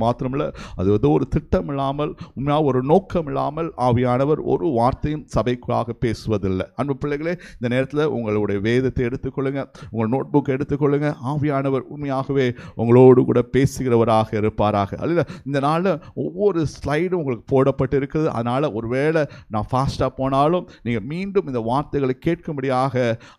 மாத்திரமில்ல அது ஏதோ ஒரு திட்டம் இல்லாமல் உண்மையாக ஒரு நோக்கம் இல்லாமல் ஆவியானவர் ஒரு வார்த்தையும் சபைக்காக பேசுவதில்லை. அன்பு பிள்ளைகளே இந்த நேரத்தில் உங்களுடைய வேதத்தை எடுத்துக்கொள்ளுங்கள் உங்கள் நோட் புக் எடுத்துக்கொள்ளுங்க. ஆவியானவர் உண்மையாகவே உங்களோடு கூட பேசுகிறவராக இருப்பாராக. அல்ல இந்த நாளில் ஒவ்வொரு ஸ்லைடும் உங்களுக்கு போடப்பட்டு இருக்குது அதனால் ஒருவேளை நான் ஃபாஸ்ட்டாக போனாலும் நீங்கள் மீண்டும் இந்த வார்த்தைகளை கேட்கும்படியாக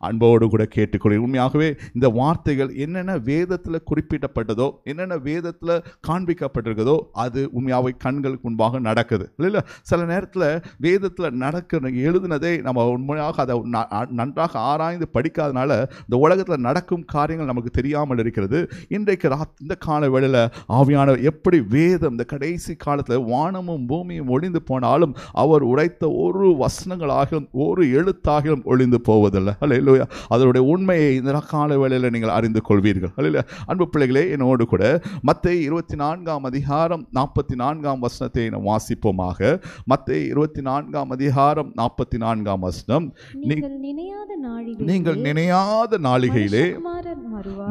அன்போடு கூட கேட்டுக்கொள்ளுங்க உண்மையாகவே இந்த வார்த்தைகள் என்னென்ன வேதத்தில் குறிப்பிடப்பட்டதோ என்னென்ன வேதத்தில் காண்பிக்க காண்பிக்கப்பட்டிருக்குதோ அது உண்மையாகவே கண்களுக்கு முன்பாக நடக்குது. இல்லை சில நேரத்தில் வேதத்தில் நடக்கிற எழுதுனதே நம்ம உண்மையாக அதை ந- நன்றாக ஆராய்ந்து படிக்காதனால இந்த உலகத்தில் நடக்கும் காரியங்கள் நமக்கு தெரியாமல் இருக்கிறது. இன்றைக்கு ராத் இந்த கால வேளையில் ஆவியானவர் எப்படி வேதம் இந்த கடைசி காலத்தில் வானமும் பூமியும் ஒளிந்து போனாலும் அவர் உடைத்த ஒரு வசனங்களாகிலும் ஒரு எழுத்தாகிலும் ஒளிந்து போவதில்லை. அல்ல அதனுடைய உண்மையை இந்த கால வேளையில் நீங்கள் அறிந்து கொள்வீர்கள். அல்ல அன்பு பிள்ளைகளே என்னோடு கூட மத்தேயு இருபத்தி நான்காம் அதிகாரம் நாற்பத்தி நான்காம் வசனத்தை நாம் வாசிப்போமாக. மத்தேயு இருபத்தி நான்காம் அதிகாரம் நாற்பத்தி நான்காம் வசனம் நீங்கள் நினையாத நாளிகையிலே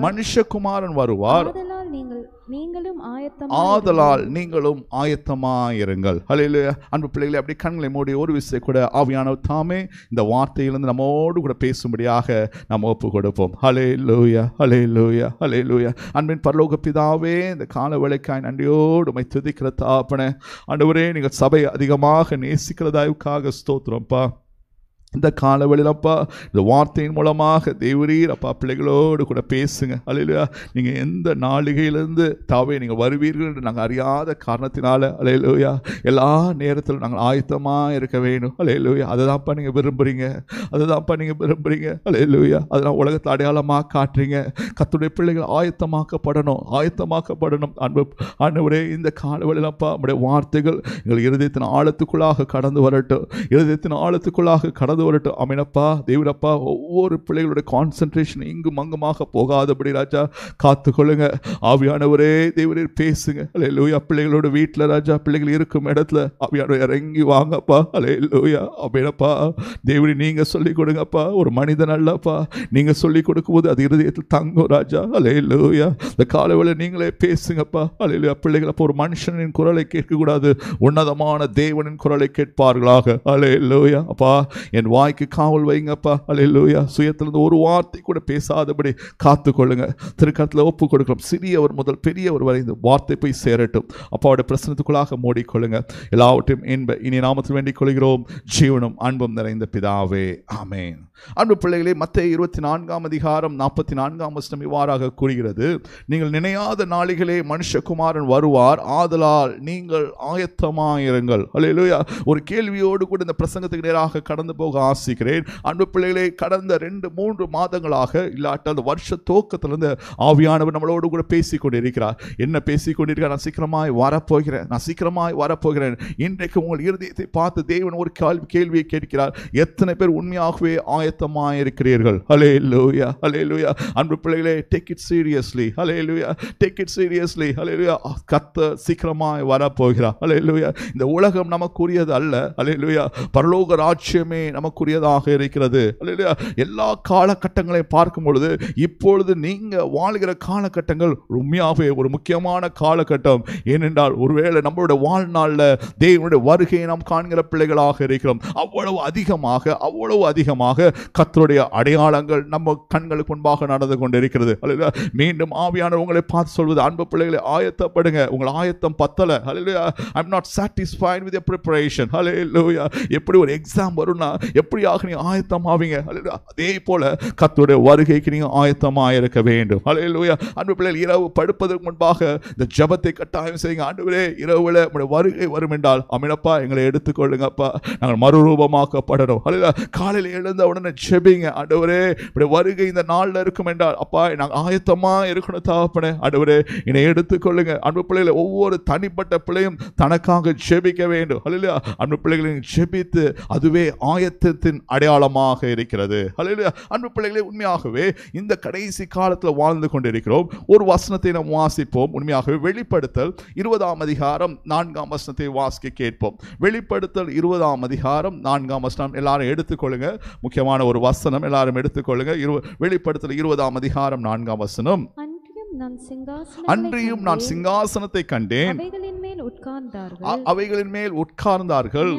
மனுஷகுமாரன் வருவார். நீங்கள் நீங்களும் ஆயத்தம் ஆதலால் நீங்களும் ஆயத்தமாயிருங்கள். ஹalleluya அன்பு பிள்ளைகளை அப்படி கண்களை மூடி ஒரு விஷயம் கூட ஆவியானவர் தாமே இந்த வார்த்தையிலிருந்து நம்மோடு கூட பேசும்படியாக நாம் ஒப்பு கொடுப்போம். ஹலே லூயா ஹலே லூயா ஹலே லூயா அன்பின் பரலோக பிதாவே இந்த கால வேலைக்காய் நன்றியோடு உமை துதிக்கிற தாப்பனே. அன்றுவரே நீங்கள் சபை அதிகமாக நேசிக்கிறதாவுக்காக ஸ்தோத்திரம்ப்பா இந்த காலவெளியிலப்பா இந்த வார்த்தையின் மூலமாக தேவரீர் அப்பா பிள்ளைகளோடு கூட பேசுங்க. அலையிலா நீங்கள் எந்த நாளிகையிலேருந்து தாவே நீங்கள் வருவீர்கள் என்று நாங்கள் அறியாத காரணத்தினால அலையிலோயா எல்லா நேரத்திலும் நாங்கள் ஆயத்தமாக இருக்க வேணும் அலையிலோயா அதை தான்ப்பா நீங்கள் விரும்புகிறீங்க அதை தான்ப்பா நீங்கள் விரும்புகிறீங்க அலையிலோயா அதெல்லாம் உலகத்தை அடையாளமாக காட்டுறீங்க. கத்துடைய பிள்ளைகள் ஆயத்தமாக்கப்படணும். ஆயத்தமாக்கப்படணும். அன்பு அன்புடைய இந்த காலவெளியிலப்பா நம்முடைய வார்த்தைகள் எங்கள் இருதயத்தின் ஆழத்துக்குள்ளாக கடந்து வரட்டும். இருதயத்தின் ஆழத்துக்குள்ளாக கடந்து வரட்டும் அமீனப்பா தேவனப்பா ஒவ்வொரு பிள்ளைகளோட கான்சன்ட்ரேஷன் இங்கும் அங்குமாக போகாதபடி ராஜா காத்துக்கொள்ளுங்க. ஆவியானவரே தேவரீர் பேசுங்க. அலே லூயா பிள்ளைகளோட வீட்டில் ராஜா பிள்ளைகள் இருக்கும் இடத்துல. ஆவியானவர் இறங்கி வாங்கப்பா. அலே லூயா அமீனப்பா தேவரி நீங்கள் சொல்லிக் கொடுங்கப்பா. ஒரு மனிதன் அல்லப்பா. நீங்கள் சொல்லிக் கொடுக்கும்போது அது இருதயத்தில் தங்கும் ராஜா. அலே லூயா இந்த காலவேளை நீங்களே பேசுங்கப்பா. அலே லூயா பிள்ளைகள் அப்போ ஒரு மனுஷனின் குரலை கேட்கக்கூடாது. உன்னதமான தேவனின் குரலை கேட்பார்களாக. அலே லூயா அப்பா என் வாய்க்கு காவல் வைங்கப்பா. அலையிலூயா சுயத்திலிருந்து ஒரு வார்த்தை கூட பேசாதபடி காத்துக்கொள்ளுங்க. திருக்கத்தில் ஒப்பு கொடுக்கிறோம். சிறியவர் முதல் பெரியவர் வரை இந்த வார்த்தை போய் சேரட்டும். அப்பாவோட பிரச்சனத்துக்குள்ளாக மூடிக்கொள்ளுங்க. எல்லாவற்றையும் என்ப இனி நாமத்தில் வேண்டிக் கொள்கிறோம். ஜீவனும் அன்பும் நிறைந்த பிதாவே. ஆமேன். அன்பு பிள்ளைகளே மற்ற இருபத்தி நான்காம் அதிகாரம் நாற்பத்தி நான்காம் வசனம் இவ்வாறாக கூறுகிறது. நீங்கள் நினையாத நாளிகளே மனுஷகுமாரன் வருவார். ஆதலால் நீங்கள் ஆயத்தமாயிருங்கள். அல்லேலூயா. ஒரு கேள்வியோடு கூட இந்த பிரசங்கத்துக்கு நேராக கடந்து போக ஆசிக்கிறேன். அன்பு பிள்ளைகளே கடந்த ரெண்டு மூன்று மாதங்களாக இல்லாட்ட அந்த வருஷ துவக்கத்திலிருந்து ஆவியானவர் நம்மளோடு கூட பேசி கொண்டிருக்கிறார் என்ன பேசிக் கொண்டிருக்கிறார் நான் சீக்கிரமாய் வரப்போகிறேன். நான் சீக்கிரமாய் வரப்போகிறேன். இன்றைக்கு உங்கள் இருதயத்தை பார்த்து தேவன் ஒரு கேள்வி கேள்வியை கேட்கிறார். எத்தனை பேர் உண்மையாகவே ஆயத்தமாக இருக்கிறீர்கள் ஹலே லூயா ஹலே லூயா அன்பு பிள்ளைகளே டேக் இட் சீரியஸ்லி ஹலே லூயா டேக் இட் சீரியஸ்லி ஹலே லூயா கத்த சீக்கிரமாக வரப்போகிறார். ஹலே லூயா இந்த உலகம் நமக்குரியது அல்ல. ஹலே லூயா பரலோக ராஜ்யமே நமக்குரியதாக இருக்கிறது. ஹலே லூயா எல்லா காலகட்டங்களையும் பார்க்கும் பொழுது இப்பொழுது நீங்க வாழ்கிற காலகட்டங்கள் உண்மையாகவே ஒரு முக்கியமான காலகட்டம். ஏனென்றால் ஒருவேளை நம்மளுடைய வாழ்நாளில் தேவனுடைய வருகையை நாம் காண்கிற பிள்ளைகளாக இருக்கிறோம். அவ்வளவு அதிகமாக அவ்வளவு அதிகமாக கத்தருடைய அடையாளங்கள் நம்ம கண்களுக்கு முன்பாக நடந்து கொண்டிருக்கிறது. அல்ல மீண்டும் ஆவியானவர் உங்களை பார்த்து சொல்வது அன்பு பிள்ளைகளை ஆயத்தப்படுங்க. உங்கள் ஆயத்தம் பத்தலை. ஹalleluya I'm not satisfied with preparation ஹalleluya எப்படி ஒரு எக்ஸாம் வரும்னா எப்படியாக நீங்க ஆயத்தம் ஆவீங்க அதே போல கத்துடைய வருகைக்கு நீங்க ஆயத்தமாக இருக்க வேண்டும். ஹalleluya அன்பு பிள்ளைகள் இரவு படுப்பதற்கு முன்பாக இந்த ஜெபத்தை கட்டாயம் செய்யுங்க. ஆண்டவரே இரவுல உங்களுடைய வருகை வரும் என்றால் அமினப்பா எங்களை எடுத்துக்கொள்ளுங்கப்பா. நாங்கள் மறுரூபமாக்கப்படணும். அல்ல காலையில் எழுந்த உடனே ஜெபிங்க ஆண்டவரே. இப்படி வருகை இந்த நாள்ல இருக்கும் என்றால் அப்பா நாங்கள் ஆயத்தமா இருக்கணும் தாப்பனே ஆண்டவரே என்னை எடுத்துக்கொள்ளுங்க. அன்பு பிள்ளைகளை ஒவ்வொரு தனிப்பட்ட பிள்ளையும் தனக்காக செபிக்க வேண்டும். அல்லையா அன்பு பிள்ளைகளை செபித்து அதுவே ஆயத்தத்தின் அடையாளமாக இருக்கிறது. அல்லையா அன்பு பிள்ளைகளே உண்மையாகவே இந்த கடைசி காலத்தில் வாழ்ந்து கொண்டிருக்கிறோம். ஒரு வசனத்தை நாம் வாசிப்போம். உண்மையாகவே வெளிப்படுத்தல் இருபதாம் அதிகாரம் நான்காம் வசனத்தை வாசிக்க கேட்போம். வெளிப்படுத்தல் இருபதாம் அதிகாரம் நான்காம் வசனம். எல்லாரும் எடுத்துக்கொள்ளுங்க. முக்கியமான ஒரு வசனம். எல்லாரும் எடுத்துக்கொள்ளுங்க. இரு வெளிப்படுத்தல் இருபதாம் அதிகாரம் நான்காம் வசனம். அன்றியும் நான் சிங்காசனத்தை கண்டேன். அவைகளின் மேல் உட்கார்ந்தார்கள்.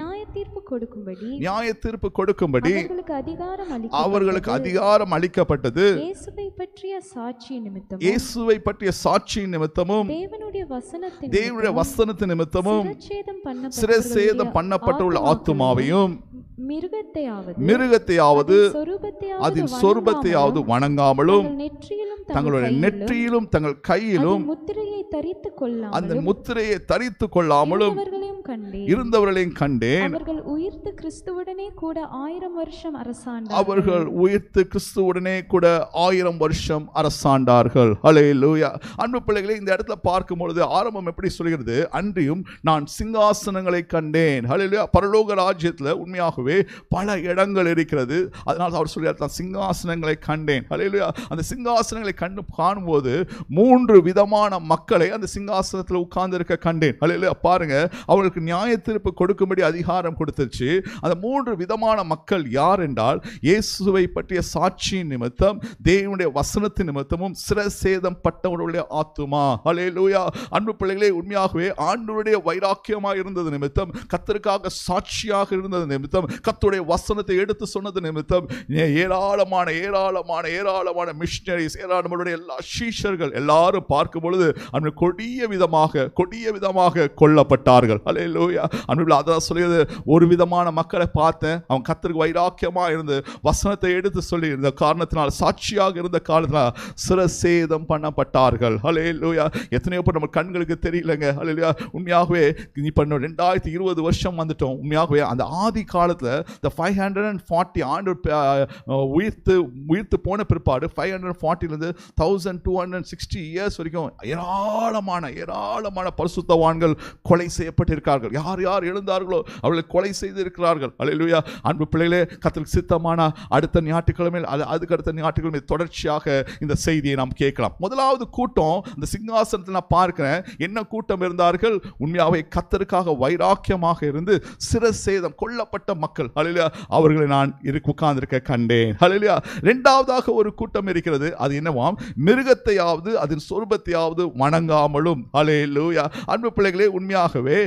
நியாய தீர்ப்பு கொடுக்கும்படி. அவர்களுக்கு அதிகாரம் அவர்களுக்கு அளிக்கப்பட்டது அதிகாரம் அளிக்கப்பட்டது. இயேசுவை பற்றிய சாட்சி நிமித்தம் இயேசுவை பற்றிய சாட்சி நிமித்தமும். தேவனுடைய வசனத்தின் நிமித்தமும் சிரசேதம் பண்ணப்பட்டுள்ள ஆத்துமாவையும் மிருகத்தையாவது அதன் சொருபத்தையாவது வணங்காமலும் தங்களுடைய நெற்றியிலும் தங்கள் கையிலும் அந்த முத்திரையை தரித்து கொள்ளாமலும் இருந்தவர்களையும் கண்டேன். அவர்கள் உயிர்த்து கிறிஸ்துவுடனே கூட ஆயிரம் வருஷம் அரசாண்டார்கள். அவர்கள் உயிர்த்து கிறிஸ்துவுடனே கூட ஆயிரம் வருஷம் அரசாண்டார்கள். ஹலே லூயா அன்பு பிள்ளைகளை இந்த இடத்துல பார்க்கும் பொழுது ஆரம்பம் எப்படி சொல்கிறது? அன்றியும் நான் சிங்காசனங்களை கண்டேன். ஹலே பரலோக ராஜ்யத்தில் உண்மையாகவே பல இடங்கள் இருக்கிறது. அதனால் அவர் சொல்கிறார் சிங்காசனங்களை கண்டேன். ஹலே அந்த சிங்காசனங்களை கண்டு காணும்போது மூன்று விதமான மக்களை அந்த சிங்காசனத்தில் உட்கார்ந்து இருக்க கண்டேன். ஹலே பாருங்க அவர்களுக்கு நியாய தீர்ப்பு கொடுக்கும்படி அதிகாரம் கொடுத்துருச்சு அந்த மூன்று விதமான மக்கள் யார் என்றால் இயேசுவை பற்றிய சாட்சியின் நிமித்தம் தேவனுடைய வசனத்தின் நிமித்தமும் சிரசேதம் பட்டவருடைய ஆத்துமா. ஹலே லூயா அன்பு பிள்ளைகளே உண்மையாகவே ஆண்டவருடைய வைராக்கியமாக இருந்தது நிமித்தம் கத்தருக்காக சாட்சியாக இருந்தது நிமித்தம் கத்துடைய வசனத்தை எடுத்து சொன்னது நிமித்தம் ஏராளமான ஏராளமான ஏராளமான மிஷினரிஸ் ஏராளமான எல்லா சீஷர்கள் எல்லாரும் பார்க்கும் பொழுது அன்று கொடிய விதமாக கொடிய விதமாக கொல்லப்பட்டார்கள். ஹலே லூயா அதான் சொல்லியது ஒரு விதமான மக்களை பார்த்தேன் அவன் கத்தருக்கு வைராக்கியமா இருந்து வசனத்தை எடுத்து சொல்லி இருந்த காரணத்தினால் சாட்சியாக இருந்த காரணத்தினால் சிரசேதம் பண்ணப்பட்டார்கள். ஹலே லூயா எத்தனையோ பேர் நம்ம கண்களுக்கு தெரியலங்க. ஹலே லூயா உண்மையாகவே இப்போ ரெண்டாயிரத்தி இருபது வருஷம் வந்துட்டோம். உண்மையாகவே அந்த ஆதி காலத்தில் இந்த ஃபைவ் ஹண்ட்ரட் அண்ட் ஃபார்ட்டி ஆண்டு உயிர்த்து உயிர்த்து போன பிற்பாடு five hundred ஃபார்ட்டிலேருந்து thousand two hundred sixty years வரைக்கும் ஏராளமான ஏராளமான பரிசுத்தவான்கள் கொலை இருக்கிறார்கள் யார் யார் எழுந்தார்களோ அவர்களை கொலை செய்திருக்கிறார்கள். அல்லேலூயா. அன்பு பிள்ளைகளே கத்திற்கு சித்தமான அடுத்த ஞாயிற்றுக்கிழமை அது அதுக்கு அடுத்த ஞாயிற்றுக்கிழமை தொடர்ச்சியாக இந்த செய்தியை நாம் கேட்கலாம். முதலாவது கூட்டம் இந்த சிங்காசனத்தில் நான் பார்க்கிறேன் என்ன கூட்டம் இருந்தார்கள்? உண்மையாகவே கத்தருக்காக வைராக்கியமாக இருந்து சிரசேதம் கொல்லப்பட்ட மக்கள். ஹalleluya அவர்களை நான் இருக்கு உட்கார்ந்திருக்க கண்டேன். ஹalleluya ரெண்டாவதாக ஒரு கூட்டம் இருக்கிறது. அது என்னவாம்? மிருகத்தையாவது அதன் சொருபத்தையாவது வணங்காமலும். ஹalleluya அன்பு பிள்ளைகளே உண்மையாகவே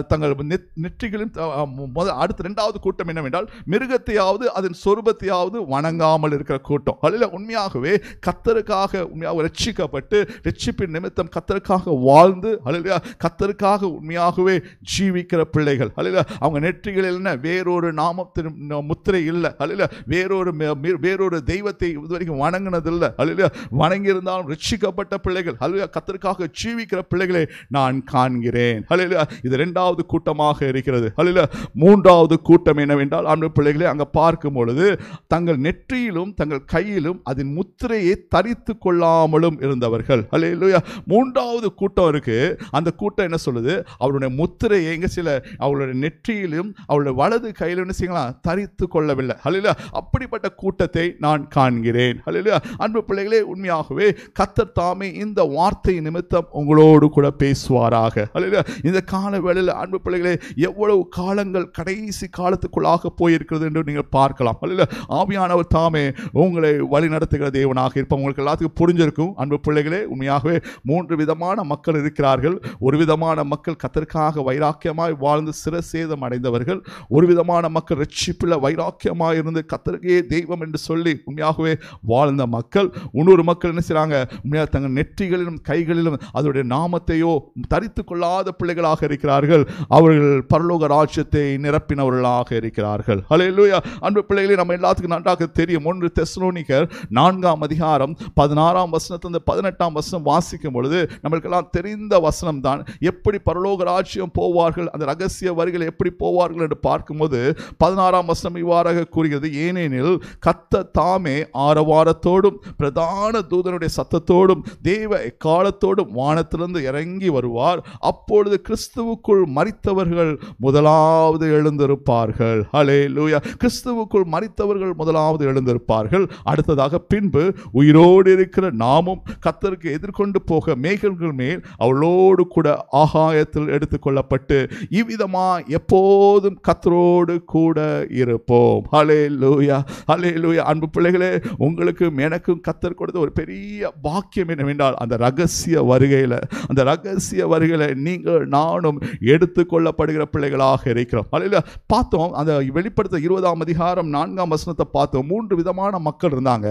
தங்கள் நெத்- நெற்றிகளும் முத- அடுத்த ரெண்டாவது கூட்டம் என்னவென்றால் மிருகத்தையாவது அதன் சொரூபத்தையாவது வணங்காமல் இருக்கிற கூட்டம். அல்ல உண்மையாகவே கத்தருக்காக உண்மையாக ரட்சிக்கப்பட்டு ரட்சிப்பின் நிமித்தம் கத்தருக்காக வாழ்ந்து ஹalleluya கத்தருக்காக உண்மையாகவே ஜீவிக்கிற பிள்ளைகள். ஹalleluya அவங்க நெற்றிகளில் என்ன? வேறொரு நாமத்தின் முத்திரை இல்லை. ஹalleluya வேறொரு வேறொரு தெய்வத்தை இதுவரைக்கும் வணங்கினதில்லை. ஹalleluya வணங்கியிருந்தாலும் ரட்சிக்கப்பட்ட பிள்ளைகள். ஹalleluya கத்தருக்காக ஜீவிக்கிற பிள்ளைகளை நான் காண்கிறேன். ஹalleluya இது இரண்டாவது கூட்டமாக இருக்கிறது. அல்ல மூன்றாவது கூட்டம் என்னவென்றால் அன்பு பிள்ளைகளை அங்க பார்க்கும் பொழுது தங்கள் நெற்றியிலும் தங்கள் கையிலும் அதன் முத்திரையை தரித்து கொள்ளாமலும் இருந்தவர்கள். அல்லையா மூன்றாவது கூட்டம் இருக்கு. அந்த கூட்டம் என்ன சொல்லுது? அவருடைய முத்திரையை எங்க சில அவளுடைய நெற்றியிலும் அவளுடைய வலது கையிலும் என்ன செய்யலாம்? தரித்து கொள்ளவில்லை. அல்ல அப்படிப்பட்ட கூட்டத்தை நான் காண்கிறேன். ஹalleluya அன்பு பிள்ளைகளே உண்மையாகவே கத்தர் தாமே இந்த வார்த்தை நிமித்தம் உங்களோடு கூட பேசுவாராக. ஹalleluya இந்த கால வேளையில் அன்பு பிள்ளைகளே எவ்வளவு காலங்கள் கடைசி காலத்துக்குள்ளாக போயிருக்கிறது என்று நீங்கள் பார்க்கலாம். அல்ல ஆவியானவர் தாமே உங்களை வழி நடத்துகிற தேவனாக இருப்போம் உங்களுக்கு எல்லாத்துக்கும் புரிஞ்சிருக்கும். அன்பு பிள்ளைகளே உண்மையாகவே மூன்று விதமான மக்கள் இருக்கிறார்கள். ஒரு விதமான மக்கள் கத்தருக்காக வைராக்கியமாய் வாழ்ந்து சிற சேதம் அடைந்தவர்கள். ஒரு விதமான மக்கள் ரட்சிப்பில் வைராக்கியமாக இருந்து கத்தருக்கே தெய்வம் என்று சொல்லி உண்மையாகவே வாழ்ந்த மக்கள். இன்னொரு மக்கள் என்ன செய்கிறாங்க உண்மையாக தங்கள் நெற்றிகளிலும் கைகளிலும் அதனுடைய நாமத்தையோ தரித்து கொள்ளாத பிள்ளைகளாக இருக்கிறார்கள். அவர்கள் பரலோக ராஜ்யத்தை நிரப்பினவர்களாக இருக்கிறார்கள். ஹalleluya அன்பு பிள்ளைகளே நம்ம எல்லாத்துக்கும் நன்றாக தெரியும். ஒன்று தெஸ்லோனிகர் நான்காம் அதிகாரம் பதினாறாம் வசனத்திலிருந்து பதினெட்டாம் வசனம் வாசிக்கும் பொழுது நம்மளுக்கெல்லாம் தெரிந்த வசனம் தான் எப்படி பரலோக ராஜ்யம் போவார்கள் அந்த ரகசிய வரிகள் எப்படி போவார்கள் என்று பார்க்கும்போது பதினாறாம் வசனம் இவ்வாறாக கூறுகிறது. ஏனெனில் கத்த தாமே ஆரவாரத்தோடும் பிரதான தூதனுடைய சத்தத்தோடும் தெய்வ எக்காலத்தோடும் வானத்திலிருந்து இறங்கி வருவார். அப்பொழுது கிறிஸ்துவுக்குள் மறித்தவர்கள் முதலாவது எழுந்திருப்பார்கள். ஹலே லூயா கிறிஸ்துவுக்குள் மறித்தவர்கள் முதலாவது எழுந்திருப்பார்கள். அடுத்ததாக பின்பு உயிரோடு இருக்கிற நாமும் கத்தருக்கு எதிர்கொண்டு போக மேகங்கள் மேல் அவளோடு கூட ஆகாயத்தில் எடுத்துக்கொள்ளப்பட்டு இவ்விதமா எப்போதும் கத்தரோடு கூட இருப்போம். ஹலே லூயா ஹலே லூயா அன்பு பிள்ளைகளே உங்களுக்கும் எனக்கும் கத்தர் கொடுத்த ஒரு பெரிய பாக்கியம் என்னவென்றால் அந்த ரகசிய வருகையில் அந்த ரகசிய வருகையில் நீங்கள் நானும் எடுத்துக்கொள்ளப்படுகிற பிள்ளைகளாக இருக்கிறோம். அல்ல பார்த்தோம் அந்த வெளிப்படுத்த இருபதாம் அதிகாரம் நான்காம் வசனத்தை பார்த்தோம். மூன்று விதமான மக்கள் இருந்தாங்க.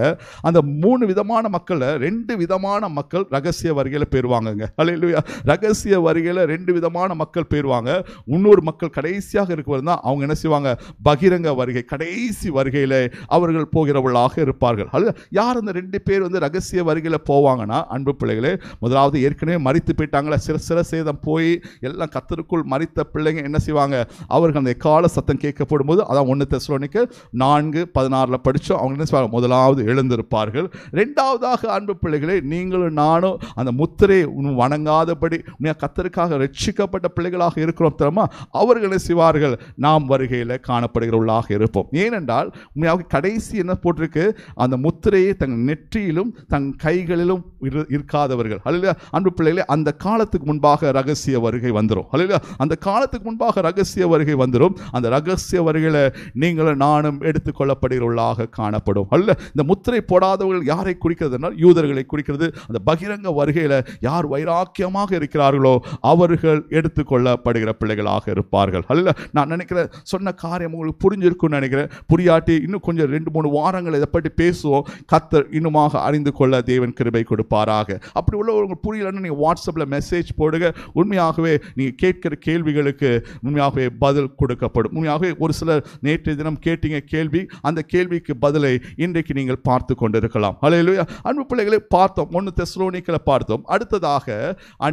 அந்த மூணு விதமான மக்களில் ரெண்டு விதமான மக்கள் ரகசிய வருகையில் பெறுவாங்கங்க அல்ல ரகசிய வருகையில் ரெண்டு விதமான மக்கள் பெறுவாங்க இன்னொரு மக்கள் கடைசியாக இருக்கிறது தான் அவங்க என்ன செய்வாங்க? பகிரங்க வருகை கடைசி வருகையில் அவர்கள் போகிறவர்களாக இருப்பார்கள். அல்ல யார் அந்த ரெண்டு பேர் வந்து ரகசிய வருகையில் போவாங்கன்னா? அன்பு பிள்ளைகளே முதலாவது ஏற்கனவே மறித்து போயிட்டாங்களா சிற சிற சேதம் போய் எல்லாம் கத்தருக்குள் மறித்த பிள்ளைங்க என்ன செய்வாங்க? அவர்கள் அந்த கால சத்தம் கேட்கப்படும் போது அதான் ஒன்று தெசலோனிக்கு நான்கு பதினாறில் படித்தோம் அவங்க என்ன செய்வாங்க? முதலாவது எழுந்திருப்பார்கள். ரெண்டாவதாக அன்பு பிள்ளைகளே நீங்களும் நானும் அந்த முத்திரையை இன்னும் வணங்காதபடி உண்மையாக கத்தருக்காக ரட்சிக்கப்பட்ட பிள்ளைகளாக இருக்கிறோம் தெரியுமா? அவர்கள் என்ன செய்வார்கள்? நாம் வருகையில் காணப்படுகிறவர்களாக இருப்போம். ஏனென்றால் உண்மையாக கடைசி என்ன போட்டிருக்கு? அந்த முத்திரையை தங்கள் நெற்றியிலும் தன் கைகளிலும் இரு- இருக்காதவர்கள். அல்ல அன்பு பிள்ளைகளே அந்த காலத்துக்கு முன்பாக ரகசிய வருகை வந்துடும் அல்ல அந்த காலத்துக்கு முன்பாக ரகசிய வருகை வந்துடும் அந்த ரகசிய வருகையில் நீங்களும் நானும் எடுத்துக்கொள்ளப்படுகிறவர்களாக காணப்படும். அல்ல இந்த முத்திரை போடாதவர்கள் யாரை குறிக்கிறதுனால் யூதர்களை குறிக்கிறது. அந்த பகிரங்க வருகையில் யார் வைராக்கியமாக இருக்கிறார்களோ அவர்கள் எடுத்துக்கொள்ளப்படுகிற பிள்ளைகளாக இருப்பார்கள். அல்ல நான் நினைக்கிறேன் சொன்ன காரியம் உங்களுக்கு புரிஞ்சிருக்கும்னு நினைக்கிறேன். புரியாட்டி இன்னும் கொஞ்சம் ரெண்டு மூணு வாரங்கள் இதை பற்றி பேசுவோம். கத்தர் இன்னுமாக அறிந்து கொள்ள தேவன் கிருபை கொடுப்பாராக. அப்படி உள்ளவங்க புரியலன்னு நீங்கள் வாட்ஸ்அப்பில் மெசேஜ் போடுங்க. உண்மையாகவே நீங்கள் கேட்கிற கேள்விகளுக்கு உண்மையாகவே பதில் கொடுக்கப்படும். உண்மையாகவே ஒரு சிலர் நேற்றைய தினம் கேட்டீங்க கேள்வி அந்த கேள்விக்கு பதிலை இன்றைக்கு நீங்கள் பார்த்து கொண்டிருக்கலாம். ஹalleluya. அன்பு பிள்ளைகளை பார்த்தோம். ஒன்று தெஸ்லோனிக்களை பார்த்தோம். அடுத்ததாக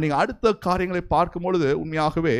நீங்கள் அடுத்த காரியங்களை பார்க்கும் பொழுது உண்மையாகவே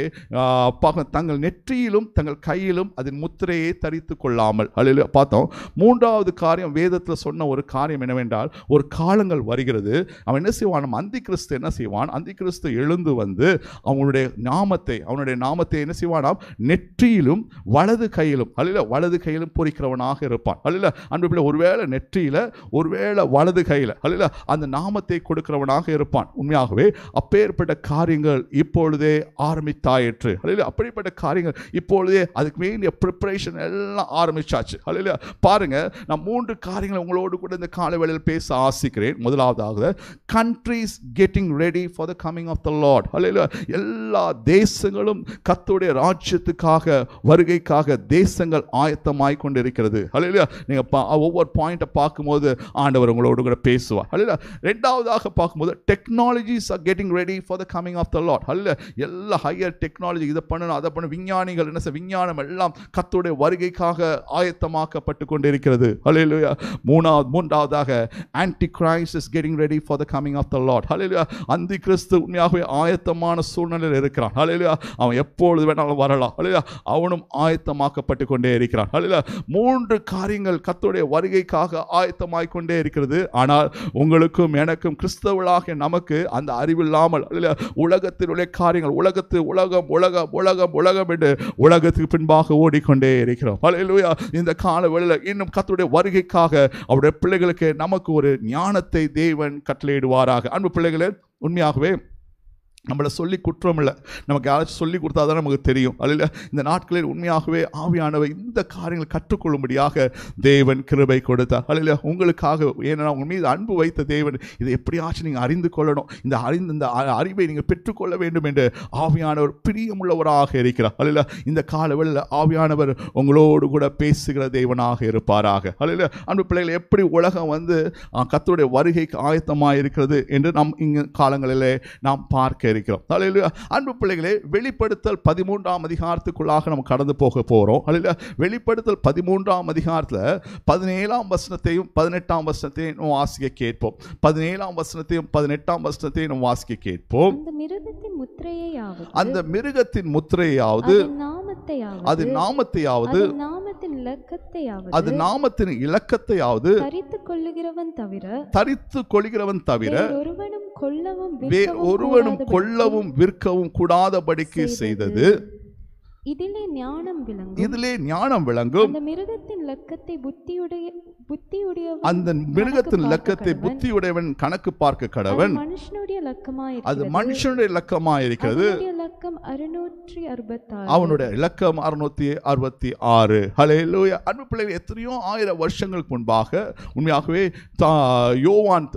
தங்கள் நெற்றியிலும் தங்கள் கையிலும் அதன் முத்திரையை தரித்து கொள்ளாமல் ஹalleluya பார்த்தோம். மூன்றாவது காரியம் வேதத்தில் சொன்ன ஒரு காரியம் என்னவென்றால் ஒரு காலங்கள் வருகிறது. அவன் என்ன செய்வான்? அந்தி கிறிஸ்து என்ன செய்வான்? அந்தி கிறிஸ்து எழுந்து வந்து அவங்களுடைய நாமத்தை நாமத்தை அவனுடைய நாமத்தை என்ன செய்வானாம் நெற்றியிலும் வலது கையிலும் அல்ல வலது கையிலும் பொறிக்கிறவனாக இருப்பான். அல்ல அன்பு பிள்ளை ஒருவேளை நெற்றியில ஒருவேளை வலது கையில அல்ல அந்த நாமத்தை கொடுக்கிறவனாக இருப்பான். உண்மையாகவே அப்பேற்பட்ட காரியங்கள் இப்பொழுதே ஆரம்பித்தாயிற்று. அல்ல அப்படிப்பட்ட காரியங்கள் இப்பொழுதே அதுக்கு வேண்டிய ப்ரிப்பரேஷன் எல்லாம் ஆரம்பிச்சாச்சு. அல்ல பாருங்க நான் மூன்று காரியங்களை உங்களோடு கூட இந்த காலை வேளையில் பேச ஆசிக்கிறேன். முதலாவதாக countries getting ready for the coming of the Lord அல்ல எல்லா தேச தேசங்களும் கர்த்தருடைய ராஜ்யத்துக்காக வருகைக்காக தேசங்கள் ஆயத்தமாய் கொண்டிருக்கிறது. அல்ல நீங்கள் பா- ஒவ்வொரு பாயிண்ட்டை பார்க்கும்போது ஆண்டவர் உங்களோடு கூட பேசுவார். அல்ல ரெண்டாவதாக பார்க்கும்போது technologies are getting ready for the coming of the Lord அல்ல எல்லா ஹையர் டெக்னாலஜி இதை பண்ணணும் அதை பண்ணணும் விஞ்ஞானிகள் என்ன விஞ்ஞானம் எல்லாம் கத்துடைய வருகைக்காக ஆயத்தமாக்கப்பட்டு கொண்டிருக்கிறது. அல்லேலூயா மூணாவது மூன்றாவதாக Antichrist is getting ready for the coming of the Lord ஹalleluya அந்தி கிறிஸ்து உண்மையாகவே ஆயத்தமான சூழ்நிலையில் இருக்கிறான் ஹalleluya அவன் எப்பொழுது வேணாலும் வரலாம். ஹalleluya அவனும் ஆயத்தமாக்கப்பட்டு கொண்டே இருக்கிறான். ஹalleluya மூன்று காரியங்கள் கத்துடைய வருகைக்காக ஆயத்தமாய் கொண்டே இருக்கிறது. ஆனால் உங்களுக்கும் எனக்கும் கிறிஸ்தவளாக நமக்கு அந்த அறிவில்லாமல் ஹalleluya உலகத்தினுடைய காரியங்கள் உலகத்து உலகம் உலகம் உலகம் உலகம் என்று உலகத்துக்கு பின்பாக ஓடிக்கொண்டே இருக்கிறோம். ஹalleluya இந்த கால வேளையில் இன்னும் கத்துடைய வருகைக்காக அவருடைய பிள்ளைகளுக்கு நமக்கு ஒரு ஞானத்தை தேவன் கட்டளையிடுவாராக. அன்பு பிள்ளைகளே உண்மையாகவே நம்மளை சொல்லி குற்றம் இல்லை நமக்கு யாராச்சும் சொல்லி கொடுத்தா தான் நமக்கு தெரியும். அல்ல இந்த நாட்களில் உண்மையாகவே ஆவியானவை இந்த காரியங்கள் கற்றுக்கொள்ளும்படியாக தேவன் கிருபை கொடுத்தார். அல்ல உங்களுக்காக ஏன்னா உங்கள் மீது அன்பு வைத்த தேவன் இதை எப்படியாச்சும் நீங்கள் அறிந்து கொள்ளணும். இந்த அறிந்து இந்த அ- அறிவை நீங்கள் பெற்றுக்கொள்ள வேண்டும் என்று ஆவியானவர் பிரியமுள்ளவராக இருக்கிறார். அல்ல இந்த காலவெளியில் ஆவியானவர் உங்களோடு கூட பேசுகிற தேவனாக இருப்பாராக. அல்ல அன்பு பிள்ளைகள் எப்படி உலகம் வந்து கத்தருடைய வருகைக்கு ஆயத்தமாக இருக்கிறது என்று நம் இங்கு காலங்களிலே நாம் பார்க்க இருக்கிறோம் அன்பு பிள்ளைகளே வெளிப்படுத்தல் பதிமூன்றாம் அதிகாரத்துக்குள்ளாக நம்ம கடந்து போக போகிறோம் வெளிப்படுத்தல் பதிமூன்றாம் அதிகாரத்தில் பதினேழாம் வசனத்தையும் பதினெட்டாம் வசனத்தையும் நம்ம வாசிக்க கேட்போம். பதினேழாம் வசனத்தையும் பதினெட்டாம் வசனத்தையும் நம்ம வாசிக்க கேட்போம். அந்த மிருகத்தின் முத்திரையாவது அது நாமத்தையாவது அது நாமத்தின் இலக்கத்தையாவது தரித்துக் கொள்ளுகிறவன் தவிர தரித்து கொள்கிறவன் தவிர விற்கவும் ஒருவனும் கொல்லவும் விற்கவும் கூடாதபடிக்கு செய்தது. இதிலே ஞானம் விளங்கும். இதிலே ஞானம் விளங்கும். அந்த மிருகத்தின் லக்கத்தை புத்தியுடைய புத்தியுடைய அந்த மிருகத்தின் லக்கத்தை புத்தியுடையவன் கணக்கு பார்க்க கடவன். மனுஷனுடைய லக்கமாய் அது மனுஷனுடைய இலக்கமா இருக்கிறது லக்கம் அறுநூற்றி அறுபத்தாறு. அவனுடைய இலக்கம் அறுநூத்தி அறுபத்தி ஆறு. ஹலேலூயா அன்பு பிள்ளைகள் எத்தனையோ ஆயிரம் வருஷங்களுக்கு முன்பாக உண்மையாகவே யோவான்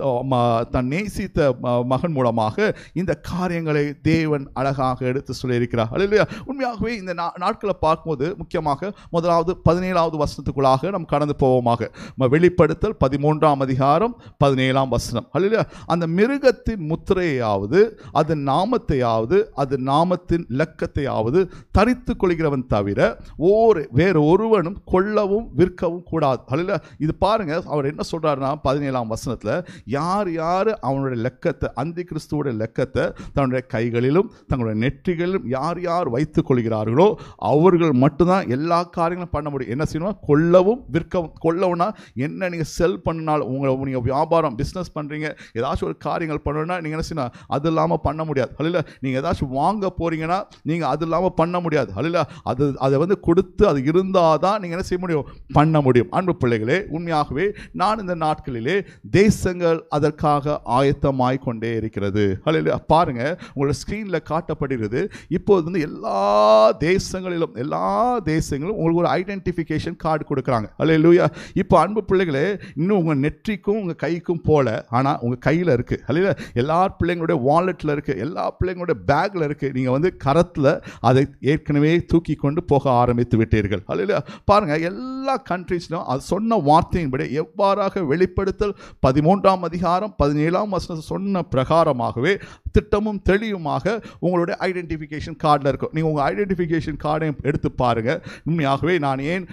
தன் நேசித்த மகன் மூலமாக இந்த காரியங்களை தேவன் அழகாக எடுத்து சொல்லியிருக்கிறார். ஹalleluya. உண்மையாகவே இந்த நா- நாட்களை பார்க்கும்போது முக்கியமாக முதலாவது பதினேழாவது வசனத்துக்குள்ளாக நாம் கடந்து போவோமாக. வெளிப்படுத்தல் பதிமூன்றாம் அதிகாரம் பதினேழாம் வசனம். ஹalleluya அந்த மிருகத்தின் முத்திரையாவது அது நாமத்தையாவது அது நாமத்தின் இலக்கத்தையாவது தரித்து கொள்கிறவன் தவிர ஓர் வேறு ஒருவனும் கொல்லவும் விற்கவும் கூடாது. அல்ல இது பாருங்க அவர் என்ன சொல்றாருன்னா பதினேழாம் வசனத்துல யார் யார் அவனுடைய லெக்கத்தை அந்தி கிறிஸ்துவோட லெக்கத்தை தன்னுடைய கைகளிலும் தங்களுடைய நெற்றிகளிலும் யார் யார் வைத்துக் கொள்கிறார்களோ அவர்கள் மட்டும்தான் எல்லா காரியங்களும் பண்ண முடியும். என்ன செய்யணும் கொல்லவும் விற்கவும் கொல்லவும்னா என்ன நீங்கள் செல் பண்ணினாலும் உங்களை நீங்கள் வியாபாரம் பிஸ்னஸ் பண்ணுறீங்க ஏதாச்சும் ஒரு காரியங்கள் பண்ணணும்னா நீங்கள் என்ன செய்யணும் அது இல்லாமல் பண்ண முடியாது. அல்ல நீங்கள் ஏதாச்சும் வாங்க போறீங்கன்னா நீங்கள் அது இல்லாமல் பண்ண முடியாது. அல்ல அது அதை வந்து கொடுத்து அது இருந்தால் தான் நீங்கள் என்ன செய்ய முடியும்? பண்ண முடியும். அன்பு பிள்ளைகளே உண்மையாகவே நான் இந்த நாட்களிலே தேசங்கள் அதற்காக ஆயத்தமாய் கொண்டே இருக்கிறது. அல்ல பாருங்க உங்களோட ஸ்க்ரீனில் காட்டப்படுகிறது இப்போது வந்து எல்லா தேசங்களிலும் எல்லா தேசங்களும் உங்களுக்கு ஒரு ஐடென்டிஃபிகேஷன் கார்டு கொடுக்குறாங்க. அல்ல லூயா இப்போ அன்பு பிள்ளைகளே இன்னும் உங்கள் நெற்றிக்கும் உங்கள் கைக்கும் போல ஆனால் உங்கள் கையில் இருக்குது அல்ல எல்லா பிள்ளைங்களுடைய வாலெட்டில் இருக்குது எல்லா பிள்ளைங்களுடைய பேக்கில் இருக்குது நீங்கள் வந்து கரத்தில் அதை ஏற்கனவே தூக்கி கொண்டு போக ஆரம்பித்து விட்டீர்கள். அல்ல பாருங்க எல்லா கண்ட்ரீஸ்லும் அது சொன்ன வார்த்தையின்படி எவ்வாறாக வெளிப்படுத்தல்? பதிமூன்றாம் அதிகாரம் பதினேழாம் வசனம் சொன்ன பிரகாரமாகவே திட்டமும் தெளிவுமாக உங்களுடைய ஐடென்டிஃபிகேஷன் கார்டில் இருக்கும். நீங்கள் உங்கள் ஐடென்டிஃபிகேஷன் கார்டையும் எடுத்து பாருங்கள் உண்மையாகவே நான் ஏன்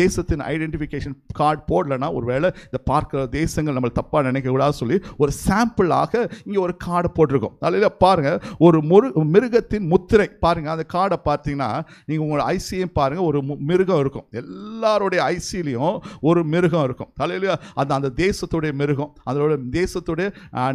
தேசத்தின் ஐடென்டிஃபிகேஷன் கார்டு போடலைன்னா ஒருவேளை இதை பார்க்குற தேசங்கள் நம்ம தப்பாக நினைக்கக்கூடாது சொல்லி ஒரு சாம்பிளாக இங்கே ஒரு கார்டை போட்டிருக்கோம். அதில் பாருங்கள் ஒரு முரு மிருகத்தின் முத்திரை. பாருங்கள் அந்த கார்டை பார்த்தீங்கன்னா நீங்கள் உங்களோட ஐசியும் பாருங்கள் ஒரு மிருகம் இருக்கும். எல்லாருடைய ஐசிலையும் ஒரு மிருகம் இருக்கும். தலையில அந்த அந்த தேசத்துடைய மிருகம் அதோட தேசத்துடைய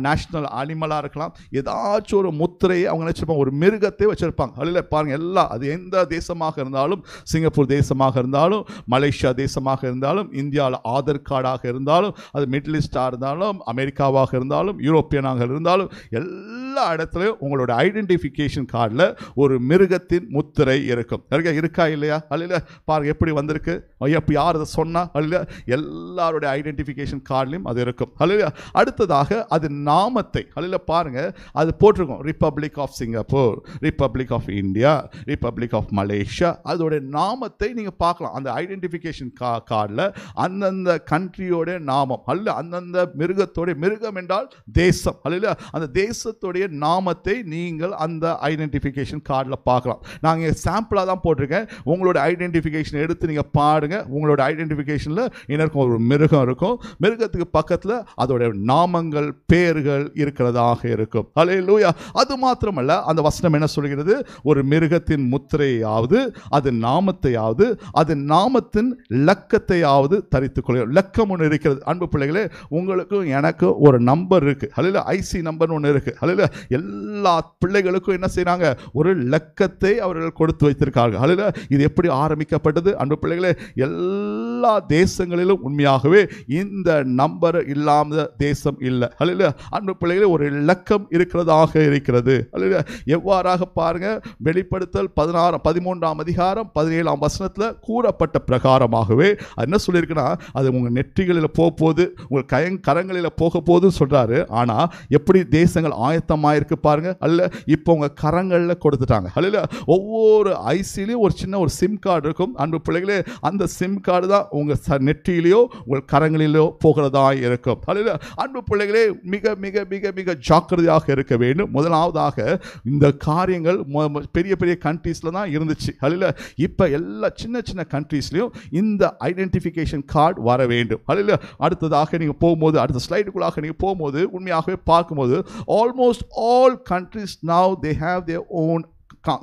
நேஷனல் அனிமலாக இருக்கலாம். ஏதாச்சும் ஒரு முத்திரையை அவங்க நினச்சிருப்பாங்க ஒரு மிருகத்தை வச்சிருப்பாங்க. அதில் பாருங்கள் எல்லா அது எந்த தேசமாக இருந்தாலும் சிங்கப்பூர் தேசமாக இருந்தாலும் மலேசியா தேசமாக இருந்தாலும் இந்தியாவில் ஆதார் கார்டாக இருந்தாலும் அது மிடில் ஈஸ்டாக இருந்தாலும் அமெரிக்காவாக இருந்தாலும் யூரோப்பியனாக இருந்தாலும் எல்லா இடத்துலையும் உங்களோட ஐடென்டிஃபிகேஷன் கார்டில் ஒரு மிருகத்தின் முத்திரை இருக்கும். இருக்கா இல்லையா? அல்ல பாருங்க எப்படி வந்திருக்கு? எப்போ யார் அதை சொன்னா? அல்ல எல்லாருடைய ஐடென்டிஃபிகேஷன் கார்ட்லையும் அது இருக்கும். அல்ல அடுத்ததாக அது நாமத்தை அல்ல பாருங்க அது போட்டிருக்கோம். Republic of Singapore Republic of India Republic of Malaysia அதோடைய நாமத்தை நீங்கள் பார்க்கலாம். அந்த ஐடென்டிஃபிகேஷன் கா கார்டில் அந்தந்த கண்ட்ரியோடைய நாமம். அல்ல அந்தந்த மிருகத்தோட மிருகம் என்றால் தேசம். அல்ல அந்த தேசத்துடைய நாமத்தை நீங்கள் அந்த ஐடென்டிஃபிகேஷன் கார்டில் பார்க்கலாம். நாங்கள் சாம்பிளாக தான் போட்டிருக்கேன். உங்களோட ஐடென்டிஃபிகேஷன் எடுத்து நீங்கள் பாருங்கள் உங்களோட ஐடென்டிஃபிகேஷனில் எனக்கும் ஒரு மிருகம் இருக்கும். மிருகத்துக்கு பக்கத்தில் அதோடைய நாமங்கள் பேர்கள் இருக்கிறதாக இருக்கும். அலே லூயா அது மாத்திரமல்ல அந்த வசனம் என்ன சொல்கிறது ஒரு மிருகத்தின் முத்திரை முத்திரையாவது அது நாமத்தையாவது அது நாமத்தின் லக்கத்தையாவது தரித்து கொள்கிறோம் லக்கம் ஒன்று இருக்கிறது. அன்பு பிள்ளைகளே உங்களுக்கும் எனக்கும் ஒரு நம்பர் இருக்குது அல்ல ஐசி நம்பர் ஒன்று இருக்குது அல்ல எல்லா பிள்ளைகளுக்கும் என்ன செய்கிறாங்க ஒரு லக்கத்தை அவர்கள் கொடுத்து வைத்திருக்கார்கள். அல்ல இது எப்படி ஆரம்பிக்கப்பட்டது? அன்பு பிள்ளைகளே எல்லா தேசங்களிலும் உண்மையாகவே இந்த நம்பர் இல்லாத தேசம் இல்லை. அல்ல அன்பு பிள்ளைகளே ஒரு லக்கம் இருக்கிறதாக இருக்கிறது. அல்ல எவ்வாறாக பாருங்கள் வெளிப்படுத்தல் பதினாறு பதிமூன்றாம் அதிகாரம் பதினேழாம் வசனத்தில் கூறப்பட்ட பிரகாரமாகவே அது என்ன சொல்லியிருக்குன்னா அது உங்கள் நெற்றிகளில் போக போகுது உங்கள் கயங் கரங்களில் போக போகுதுன்னு சொல்கிறாரு ஆனால் எப்படி தேசங்கள் ஆயத்தமாக இருக்கு பாருங்கள் அல்ல இப்போ உங்கள் கரங்களில் கொடுத்துட்டாங்க. அல்ல ஒவ்வொரு ஐசிலையும் ஒரு சின்ன ஒரு சிம் கார்டு இருக்கும். அன்பு பிள்ளைகளே அந்த சிம் கார்டு தான் உங்கள் ச நெற்றியிலையோ உங்கள் கரங்களிலோ போகிறதா இருக்கும். அல்ல அன்பு பிள்ளைகளே மிக மிக மிக மிக ஜாக்கிரதையாக இருக்க வேண்டும். முதலாவதாக இந்த காரியங்கள் மொ- பெரிய பெரிய கண்ட்ரீஸில் தான் இருந்துச்சு. அல்ல இப்போ எல்லா சின்ன சின்ன கண்ட்ரீஸ்லையும் இந்த ஐடென்டிஃபிகேஷன் கார்டு வர வேண்டும். அல்ல அடுத்ததாக நீங்கள் போகும்போது அடுத்த ஸ்லைடுக்குள்ளாக நீங்கள் போகும்போது உண்மையாகவே பார்க்கும்போது almost all countries now they have their own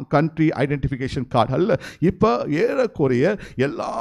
country identification card அல்ல. இப்போ ஏறக்குறைய எல்லா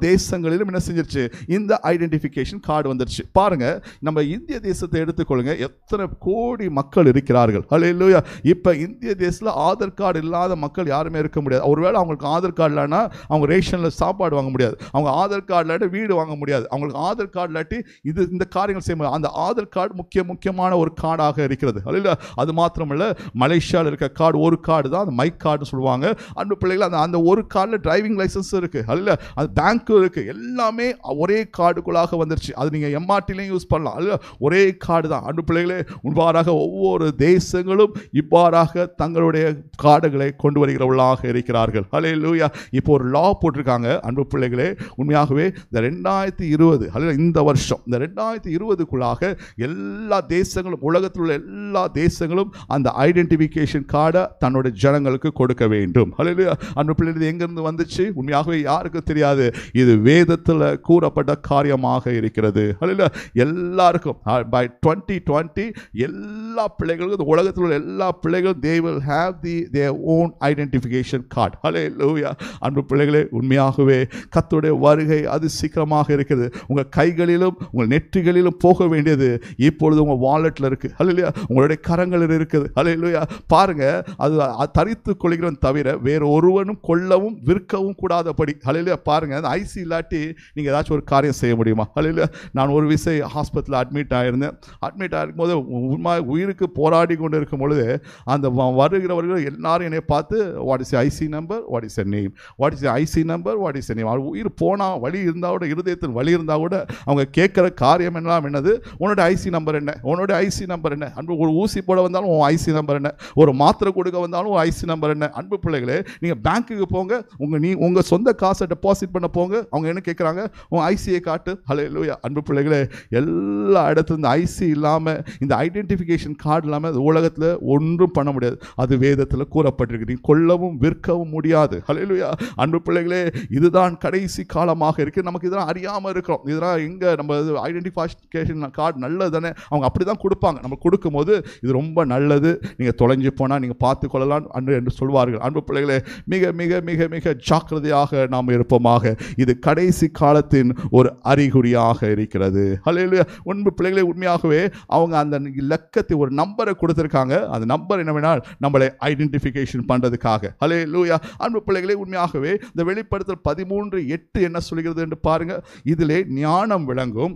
தேசங்களிலும் என்ன செஞ்சிருச்சு? இந்த ஐடென்டிஃபிகேஷன் கார்டு வந்துருச்சு. பாருங்கள் நம்ம இந்திய தேசத்தை எடுத்துக்கொள்ளுங்க. எத்தனை கோடி மக்கள் இருக்கிறார்கள். ஹalleluya இப்போ இந்திய தேசத்தில் ஆதார் கார்டு இல்லாத மக்கள் யாருமே இருக்க முடியாது. ஒருவேளை அவங்களுக்கு ஆதார் கார்டு இல்லைன்னா அவங்க ரேஷனில் சாப்பாடு வாங்க முடியாது. அவங்க ஆதார் கார்டு இல்லாட்டி வீடு வாங்க முடியாது. அவங்களுக்கு ஆதார் கார்டு இல்லாட்டி இது இந்த காரியங்கள் செய்ய முடியாது. அந்த ஆதார் கார்டு முக்கிய முக்கியமான ஒரு கார்டாக இருக்கிறது. அல்ல அது மாத்திரமல்ல மலேசியாவில் இருக்க கார்டு ஒரு கார்டு தான். அந்த மைக் கார்டு சொல்லுவாங்க. அன்பு பிள்ளைகள் அந்த அந்த ஒரு கார்டில் டிரைவிங் லைசன்ஸ் இருக்குது அல்ல அது பேங்க்கும் இருக்குது எல்லாமே ஒரே கார்டுக்குள்ளாக வந்துருச்சு. அது நீங்கள் எம்ஆர்டிலையும் யூஸ் பண்ணலாம். அல்ல ஒரே கார்டு தான். அன்பு பிள்ளைகளே உண்பாராக ஒவ்வொரு தேசங்களும் இவ்வாறாக தங்களுடைய கார்டுகளை கொண்டு வருகிறவர்களாக இருக்கிறார்கள். ஹலே லூயா இப்போ ஒரு லா போட்டிருக்காங்க அன்பு பிள்ளைகளே. உண்மையாகவே இந்த ரெண்டாயிரத்தி இருபது அல்ல இந்த வருஷம் இந்த ரெண்டாயிரத்தி இருபதுக்குள்ளாக எல்லா தேசங்களும் உலகத்தில் உள்ள எல்லா தேசங்களும் அந்த ஐடென்டிஃபிகேஷன் கார்டை தன்னுடைய ஜனங்களுக்கு கொடுக்க வேண்டும். அல்லது அன்பு பிள்ளைகள் எங்கிருந்து வந்துச்சு? உண்மையாகவே யாருக்கு தெரியாது. இது வேதத்தில் கூறப்பட்ட காரியமாக இருக்கிறது. அல்ல எல்லாருக்கும் பை டுவெண்ட்டி டுவெண்ட்டி எல்லா பிள்ளைகளுக்கும் இந்த உலகத்தில் உள்ள எல்லா பிள்ளைகளும் they will have the they own identification card ஹலே லூயா அன்பு பிள்ளைகளே உண்மையாகவே கத்துடைய வருகை அது சீக்கிரமாக இருக்கிறது. உங்கள் கைகளிலும் உங்கள் நெற்றிகளிலும் போக வேண்டியது இப்பொழுது உங்கள் வாலெட்டில் இருக்குது அல்ல உங்களுடைய கரங்களில் இருக்குது. ஹலையா பாருங்க அது பறித்து கொள்கிறவன் தவிர வேறு ஒருவனும் கொல்லவும் விற்கவும் கூடாதபடி. அலையில பாருங்கள் அந்த ஐசி இல்லாட்டி நீங்கள் ஏதாச்சும் ஒரு காரியம் செய்ய முடியுமா? ஹலையா நான் ஒரு விசை ஹாஸ்பிட்டலில் அட்மிட் ஆகிருந்தேன் அட்மிட் ஆகிருக்கும் போது உண்மை உயிருக்கு போராடி கொண்டு இருக்கும் பொழுது அந்த வ- வருகிறவர்கள் எல்லாரும் என்னை பார்த்து what is IC number what is a name what is IC number what is a name உயிர் போனால் வழி இருந்தால் கூட இருதயத்தில் வழி இருந்தால் கூட அவங்க கேட்குற காரியம் எல்லாம் என்னது? உன்னோட ஐசி நம்பர் என்ன? உன்னோட ஐசி நம்பர் என்ன? அன்பு ஒரு ஊசி போட வந்தாலும் உன் ஐசி நம்பர் என்ன? ஒரு மாத்திரை கொடுக்க வந்தாலும் ஐசி ஐசி நம்பர் என்ன? அன்பு பிள்ளைகளே நீங்கள் பேங்க்குக்கு போங்க உங்கள் நீ உங்கள் சொந்த காசை டெபாசிட் பண்ண போங்க. அவங்க என்ன கேட்குறாங்க உன் ஐசியை காட்டு. ஹலோ லூயா அன்பு பிள்ளைகளே எல்லா இடத்துல இந்த ஐசி இல்லாமல் இந்த ஐடென்டிஃபிகேஷன் கார்டு இல்லாமல் உலகத்தில் ஒன்றும் பண்ண முடியாது. அது வேதத்தில் கூறப்பட்டிருக்கு. நீ கொல்லவும் விற்கவும் முடியாது. ஹalleluya அன்பு பிள்ளைகளே இதுதான் கடைசி காலமாக இருக்குது நமக்கு இதெல்லாம் அறியாமல் இருக்கிறோம். இதெல்லாம் எங்கே நம்ம ஐடென்டிஃபிகேஷன் கார்டு நல்லது தானே அவங்க அப்படி தான் கொடுப்பாங்க. நம்ம கொடுக்கும்போது இது ரொம்ப நல்லது. நீங்கள் தொலைஞ்சு போனால் நீங்கள் பார்த்து கொள்ளலாம் அன்று என்று சொல்வார்கள். அன்பு பிள்ளைகளே மிக மிக மிக மிக ஜாக்கிரதையாக நாம் இருப்போமாக. இது கடைசி காலத்தின் ஒரு அறிகுறியாக இருக்கிறது. அல்ல உண்மை பிள்ளைகளே உண்மையாகவே அவங்க அந்த இலக்கத்தை ஒரு நம்பரை கொடுத்துருக்காங்க. அந்த நம்பர் என்னவென்றால் நம்மளை ஐடென்டிஃபிகேஷன் பண்ணுறதுக்காக ஹலே லூயா அன்பு பிள்ளைகளே உண்மையாகவே இந்த வெளிப்படுத்தல் பதிமூன்று எட்டு என்ன சொல்கிறது என்று பாருங்கள் இதிலே ஞானம் விளங்கும்.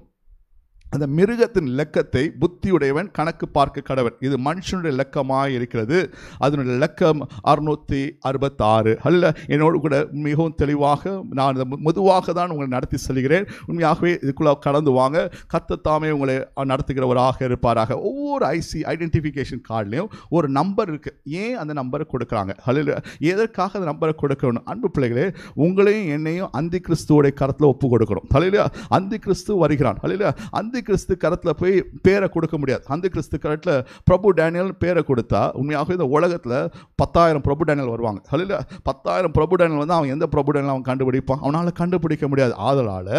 அந்த மிருகத்தின் லெக்கத்தை புத்தியுடையவன் கணக்கு பார்க்க கடவன் இது மனுஷனுடைய லெக்கமாக இருக்கிறது. அதனுடைய லெக்கம் அறுநூற்றி அறுபத்தாறு. அல்ல என்னோடு கூட மிகவும் தெளிவாக நான் மெதுவாக தான் உங்களை நடத்தி செல்கிறேன். உண்மையாகவே இதுக்குள்ள கடந்து வாங்க. கத்தத்தாமே உங்களை நடத்துகிறவராக இருப்பாராக. ஒவ்வொரு ஐசி ஐடென்டிஃபிகேஷன் கார்டுலேயும் ஒரு நம்பர் இருக்கு. ஏன் அந்த நம்பரை கொடுக்குறாங்க? அல்ல எதற்காக அந்த நம்பரை கொடுக்கணும்? அன்பு பிள்ளைகளே உங்களையும் என்னையும் அந்தி கிறிஸ்துவோடைய கரத்தில் ஒப்பு கொடுக்கணும் தலையில அந்தி கிறிஸ்து வருகிறான். அல்ல அந்தி கிறிஸ்து கரத்தில் போய் பேரை கொடுக்க முடியாது. அந்த கிறிஸ்து கரத்தில் பிரபு டேனியல் பேரை கொடுத்தா உண்மையாக இந்த உலகத்தில் பத்தாயிரம் பிரபு டேனியல் வருவாங்க. அதில் பத்தாயிரம் பிரபு டேனியல் வந்து அவன் எந்த பிரபு டேனியல் அவன் கண்டுபிடிப்பான்? அவனால் கண்டுபிடிக்க முடியாது. ஆதலால்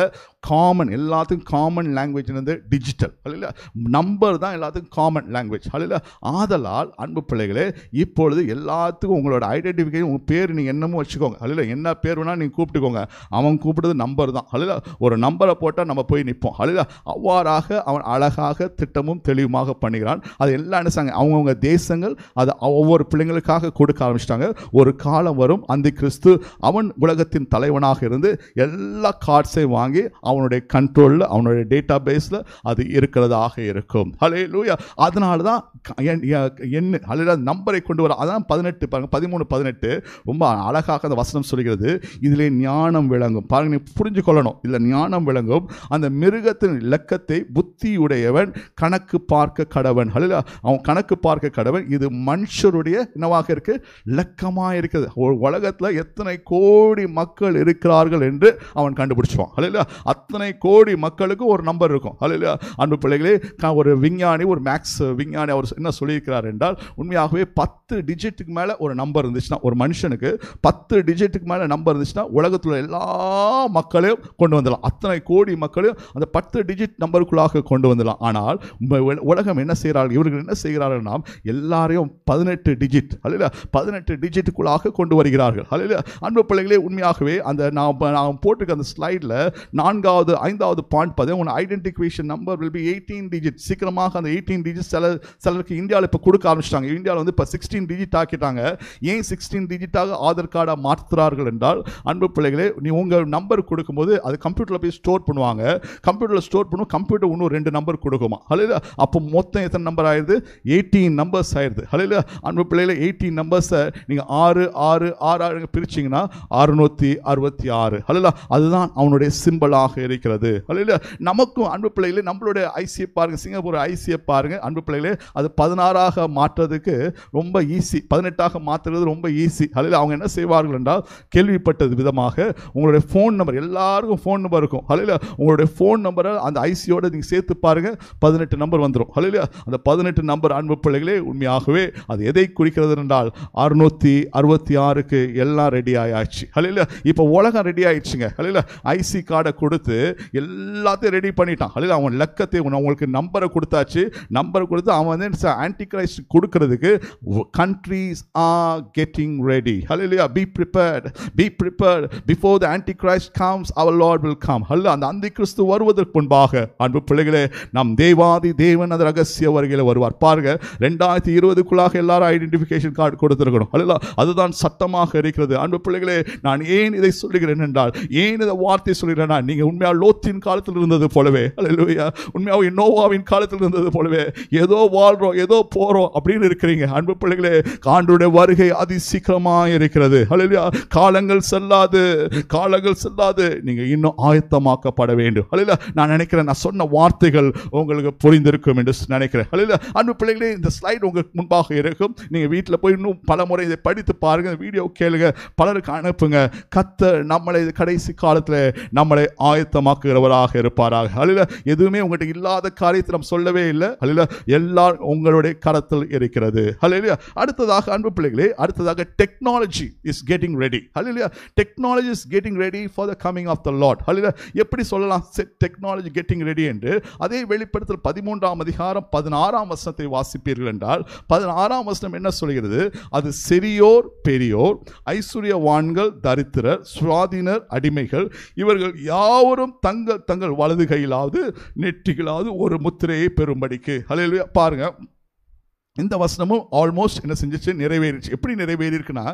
காமன் எல்லாத்துக்கும் காமன் லாங்குவேஜ் வந்து டிஜிட்டல் அல்ல நம்பர் தான் எல்லாத்துக்கும் காமன் லாங்குவேஜ் அல்ல ஆதலால் அன்பு பிள்ளைகளே இப்பொழுது எல்லாத்துக்கும் உங்களோட ஐடென்டிஃபிகேஷன் உங்கள் பேர் நீங்கள் என்னமோ வச்சுக்கோங்க. அல்ல என்ன பேர் வேணால் நீங்கள் கூப்பிட்டுக்கோங்க. அவன் கூப்பிடுறது நம்பர் தான். அல்ல ஒரு நம்பரை போட்டால் நம்ம போய் நிற்போம் அல்ல அவ்வாறாக அவன் அழகாக திட்டமும் தெளிவுமாக பண்ணுகிறான். அது எல்லாம் என்ன செய்ய அவங்கவுங்க தேசங்கள் அதை ஒவ்வொரு பிள்ளைங்களுக்காக கொடுக்க ஆரம்பிச்சிட்டாங்க. ஒரு காலம் வரும். அந்த கிறிஸ்து அவன் உலகத்தின் தலைவனாக இருந்து எல்லா கார்ட்ஸையும் வாங்கி அவனுடைய கண்ட்ரோலில் அவனுடைய டேட்டா பேஸில் அது இருக்கிறதாக இருக்கும். ஹலே லூயா அதனால தான் என் எண்- அல்ல நம்பரை கொண்டு வர அதான் பதினெட்டு பாருங்க பதிமூணு பதினெட்டு. ரொம்ப அழகாக அந்த வசனம் சொல்கிறது. இதிலே ஞானம் விளங்கும். பாருங்க நீ புரிஞ்சு கொள்ளணும் இதில் ஞானம் விளங்கும். அந்த மிருகத்தின் இலக்கத்தை புத்தியுடையவன் கணக்கு பார்க்க கடவன். அல்ல அவன் கணக்கு பார்க்க கடவன். இது மனுஷருடைய என்னவாக இருக்குது லக்கமாக இருக்குது. உலகத்தில் எத்தனை கோடி மக்கள் இருக்கிறார்கள் என்று அவன் கண்டுபிடிச்சுவான். அல்ல அத்தனை கோடி மக்களுக்கு ஒரு நம்பர் இருக்கும். அல்ல அன்பு பிள்ளைகளே ஒரு விஞ்ஞானி ஒரு மேக்ஸ் விஞ்ஞானி அவர் என்ன சொல்லியிருக்கிறார் என்றால் உண்மையாகவே பத்து டிஜிட்டுக்கு மேலே ஒரு நம்பர் இருந்துச்சுன்னா ஒரு மனுஷனுக்கு பத்து டிஜிட்டுக்கு மேலே நம்பர் இருந்துச்சுன்னா உலகத்தில் எல்லா மக்களையும் கொண்டு வந்துடலாம். அத்தனை கோடி மக்களையும் அந்த பத்து டிஜிட் நம்பர் இந்தியாவுக்குள்ளாக கொண்டு வந்துடலாம். ஆனால் உலகம் என்ன செய்கிறார்கள்? இவர்கள் என்ன செய்கிறார்கள் நாம்? எல்லாரையும் பதினெட்டு டிஜிட் அல்ல பதினெட்டு டிஜிட்டுக்குள்ளாக கொண்டு வருகிறார்கள். அல்ல அன்பு பிள்ளைகளே உண்மையாகவே அந்த நான் நாம் நான் போட்டிருக்க அந்த ஸ்லைடில் நான்காவது ஐந்தாவது பாயிண்ட் பார்த்தேன் உன் identification number will be eighteen digit சீக்கிரமாக அந்த எயிட்டீன் டிஜிட் சில சிலருக்கு இந்தியாவில் இப்போ கொடுக்க ஆரம்பிச்சிட்டாங்க. இந்தியாவில் வந்து இப்போ சிக்ஸ்டீன் டிஜிட் ஆக்கிட்டாங்க. ஏன் சிக்ஸ்டீன் டிஜிட்டாக ஆதார் கார்டாக மாற்றுறார்கள் என்றால் அன்பு பிள்ளைகளே நீ உங்கள் நம்பர் கொடுக்கும்போது அது கம்ப்யூட்டரில் போய் ஸ்டோர் பண்ணுவாங்க. கம்ப்யூட்டரில் ஸ்டோர் பண்ணும் கம்ப்யூட்டர் இன்னும் ரெண்டு நம்பர் கொடுக்குமா? ஹலையில அப்போ மொத்தம் எத்தனை நம்பர் ஆயிடுது? எயிட்டீன் நம்பர்ஸ் ஆயிடுது. ஹலையில அன்பு பிள்ளையில் எயிட்டீன் நம்பர்ஸை நீங்கள் ஆறு ஆறு ஆறு ஆறு பிரிச்சிங்கன்னா அறுநூற்றி அறுபத்தி ஆறு ஹலையில அதுதான் அவனுடைய சிம்பிளாக இருக்கிறது. ஹலையில நமக்கும் அன்பு பிள்ளைகளே நம்மளுடைய ஐசியை பாருங்க. சிங்கப்பூர் ஐசியை பாருங்க. அன்பு பிள்ளைகளே அது பதினாறாக மாற்றுறதுக்கு ரொம்ப ஈஸி பதினெட்டாக மாற்றுறது ரொம்ப ஈஸி அதில் அவங்க என்ன செய்வார்கள் என்றால் கேள்விப்பட்டது விதமாக உங்களுடைய ஃபோன் நம்பர் எல்லாருக்கும் ஃபோன் நம்பர் இருக்கும். அதில் உங்களுடைய ஃபோன் நம்பரை அந்த ஐசியோட நீங்கள் சேர்த்து பாருங்க. பதினெட்டு நம்பர் வந்துடும் அதில் அந்த பதினெட்டு நம்பர் அன்பு பிள்ளைகளே உண்மையாகவே அது எதை குறிக்கிறது என்றால் அறுநூத்தி அறுபத்தி ஆறுக்கு எல்லாம் ரெடி ஆயாச்சு. அதில் இப்போ உலகம் ரெடி ஆயிடுச்சுங்க. அதில் ஐசி கார்டை கொடுத்து எல்லாத்தையும் ரெடி பண்ணிட்டான். அதில் அவன் லக்கத்தை அவங்களுக்கு உங்களுக்கு நம்பரை கொடுத்தாச்சு. நம்பரை கொடுத்து அவன் வந்து ஆன்டி கிரைஸ்ட் கொடுக்கறதுக்கு கண்ட்ரீஸ் ஆர் கெட்டிங் ரெடி இல்லையா be prepared be prepared before the Antichrist comes our Lord will come ஹல்ல அந்த அந்தி கிறிஸ்து வருவதற்கு முன்பாக அன்பு பிள்ளைகளே நம் தேவாதி தேவன் அது ரகசிய வருகையில் வருவார். பாருங்க ரெண்டாயிரத்தி இருபதுக்குள்ளாக எல்லாரும் ஐடென்டிஃபிகேஷன் கார்டு கொடுத்துருக்கணும். அல்ல அதுதான் சட்டமாக இருக்கிறது. அன்பு பிள்ளைகளே நான் ஏன் இதை சொல்லுகிறேன் என்றால் ஏன் இதை வார்த்தை சொல்கிறேன்னா நீங்கள் உண்மையா லோத்தின் காலத்தில் இருந்தது போலவே அல்லேலூயா உண்மையாக நோவாவின் காலத்தில் இருந்தது போலவே ஏதோ வாழ்றோம் ஏதோ போறோம் அப்படின்னு இருக்கிறீங்க. அன்பு பிள்ளைகளே ஆண்டுடைய வருகை அதி சீக்கிரமா இருக்கிறது. அல்லையா காலங்கள் செல்லாது காலங்கள் செல்லாது நீங்க இன்னும் ஆயத்தமாக்கப்பட வேண்டும். அல்ல நான் நினைக்கிறேன் நான் சொன்ன வார்த்தைகள் உங்களுக்கு புரிந்திருக்கும் என்று நினைக்கிறேன். அன்பு பிள்ளைகளே இந்த ஸ்லைடு உங்களுக்கு முன்பாக இருக்கும். நீங்கள் வீட்டில் போய் இன்னும் பல முறை இதை படித்து பாருங்கள் வீடியோ கேளுங்க பலருக்கு அனுப்புங்க. கத்த நம்மளை கடைசி காலத்தில் நம்மளை ஆயத்தமாக்குகிறவராக இருப்பாராக. அல்ல எதுவுமே உங்கள்கிட்ட இல்லாத காரியத்தை நம்ம சொல்லவே இல்லை. அல்ல எல்லாம் உங்களுடைய கரத்தில் இருக்கிறது. அல்ல அடுத்ததாக அன்பு பிள்ளைகளே அடுத்ததாக டெக்னாலஜி இஸ் கெட்டிங் ரெடி அல்ல technology is getting ready for the coming of the Lord அல்ல எப்படி சொல்லலாம்? டெக்னாலஜி கெட்டிங் ரெடி என்று அதே வெளிப்படுத்தல் பதிமூன்றாம் அதிகாரம் பதினாறாம் வசனத்தை வாசிப்பீர்கள் என்றால் பதினாறாம் வசனம் என்ன சொல்கிறது? அது சிறியோர் பெரியோர் ஐஸ்வர்யவான்கள் தரித்திரர் சுவாதினர் அடிமைகள் இவர்கள் யாவரும் தங்கள் தங்கள் வலது கையிலாவது நெற்றிகளாவது ஒரு முத்திரையை பெறும்படிக்கு. ஹalleluya பாருங்கள் இந்த வசனமும் ஆல்மோஸ்ட் என்ன செஞ்சிச்சு? நிறைவேறிச்சு. எப்படி நிறைவேறியிருக்குன்னா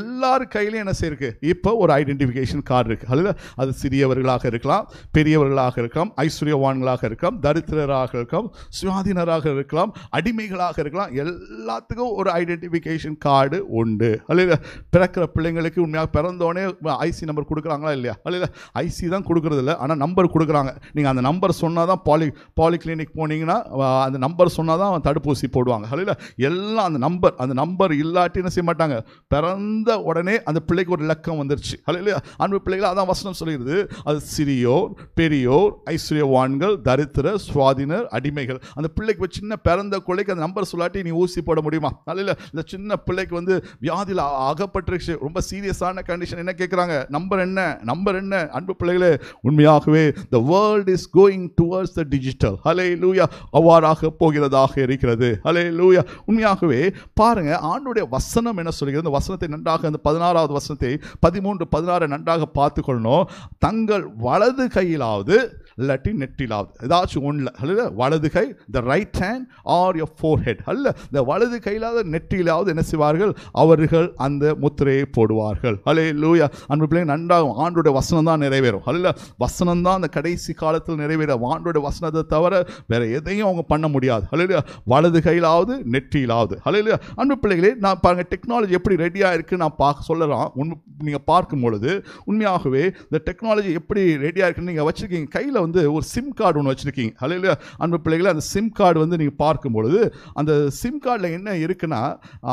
எல்லார் கையிலையும் என்ன செய்யிருக்கு? இப்போ ஒரு ஐடென்டிஃபிகேஷன் கார்டு இருக்குது அதில் அது சிறியவர்களாக இருக்கலாம் பெரியவர்களாக இருக்கலாம் ஐஸ்வர்யவான்களாக இருக்கலாம் தரித்திரராக இருக்கலாம் சுவாதீனராக இருக்கலாம் அடிமைகளாக இருக்கலாம். எல்லாத்துக்கும் ஒரு ஐடென்டிஃபிகேஷன் கார்டு உண்டு. அல்ல பிறக்கிற பிள்ளைங்களுக்கு உண்மையாக பிறந்தோடனே ஐசி நம்பர் கொடுக்குறாங்களா இல்லையா? அல்ல ஐசி தான் கொடுக்குறது இல்லை. ஆனால் நம்பர் கொடுக்குறாங்க. நீங்கள் அந்த நம்பர் சொன்னால் தான் பாலி பாலிகிளினிக் போனீங்கன்னா அந்த நம்பர் சொன்னால் தான் தடுப்பூசி போடுவாங்க. அல்ல எல்லாம் அந்த நம்பர் அந்த நம்பர் இல்லாட்டி என்ன செய்ய மாட்டாங்க? பிறந்த உடனே அந்த பிள்ளைக்கு ஒரு இலக்கம் வந்துருச்சு. அல்ல அன்பு பிள்ளைகள் அதான் வசனம் சொல்லிடுது அது சிறியோர் பெரியோர் ஐஸ்வர்யவான்கள் தரித்திர சுவாதினர் அடிமைகள். அந்த பிள்ளைக்கு ஒரு சின்ன பிறந்த கொலைக்கு அந்த நம்பர் சொல்லாட்டி நீ ஊசி போட முடியுமா? அல்ல இந்த சின்ன பிள்ளைக்கு வந்து வியாதியில் அகப்பட்டுருச்சு ரொம்ப சீரியஸான கண்டிஷன் என்ன கேட்குறாங்க? நம்பர் என்ன? நம்பர் என்ன? அன்பு பிள்ளைகளே உண்மையாகவே the world is going towards the digital ஹலே லூயா அவ்வாறாக போகிறதாக இருக்கிறது. ஹலே லூயா உண்மையாகவே பாருங்க ஆண்டுடைய வசனம் என்ன சொல்கிறது? அந்த வசனத்தை நன்றாக அந்த பதினாறாவது வசனத்தை பதிமூன்று பதினாறு நன்றாக பார்த்துக்கொள்ளணும். தங்கள் வலது கையிலாவது இல்லாட்டி நெட்டிலாவது ஏதாச்சும் ஒன்றில் அல்ல வலது கை the right hand or your forehead அல்ல இந்த வலது கையிலாவது நெற்றியிலாவது என்ன செய்வார்கள்? அவர்கள் அந்த முத்திரையை போடுவார்கள். அலே லூயா அன்பு பிள்ளைங்க நன்றாகும் ஆண்டோட வசனம் தான் நிறைவேறும். அல்ல வசனம் தான் அந்த கடைசி காலத்தில் நிறைவேறும். ஆண்டோட வசனத்தை தவிர வேற எதையும் அவங்க பண்ண முடியாது. அல்ல வலது கையிலாவது நெற்றியிலாவது அல்ல அன்பு பிள்ளைகளே நான் பாருங்கள் டெக்னாலஜி எப்படி ரெடியாக இருக்குன்னு நான் பார்க்க சொல்லலாம். உண்மை நீங்கள் பார்க்கும் பொழுது உண்மையாகவே இந்த டெக்னாலஜி எப்படி ரெடியாக இருக்குன்னு நீங்கள் வச்சுருக்கீங்க. கையில் வந்து ஒரு சிம் கார்டு ஒன்று வச்சுருக்கீங்க. அல்ல அன்பு பிள்ளைகளை அந்த சிம் கார்டு வந்து நீங்கள் பார்க்கும் பொழுது அந்த சிம் கார்டில் என்ன இருக்குன்னா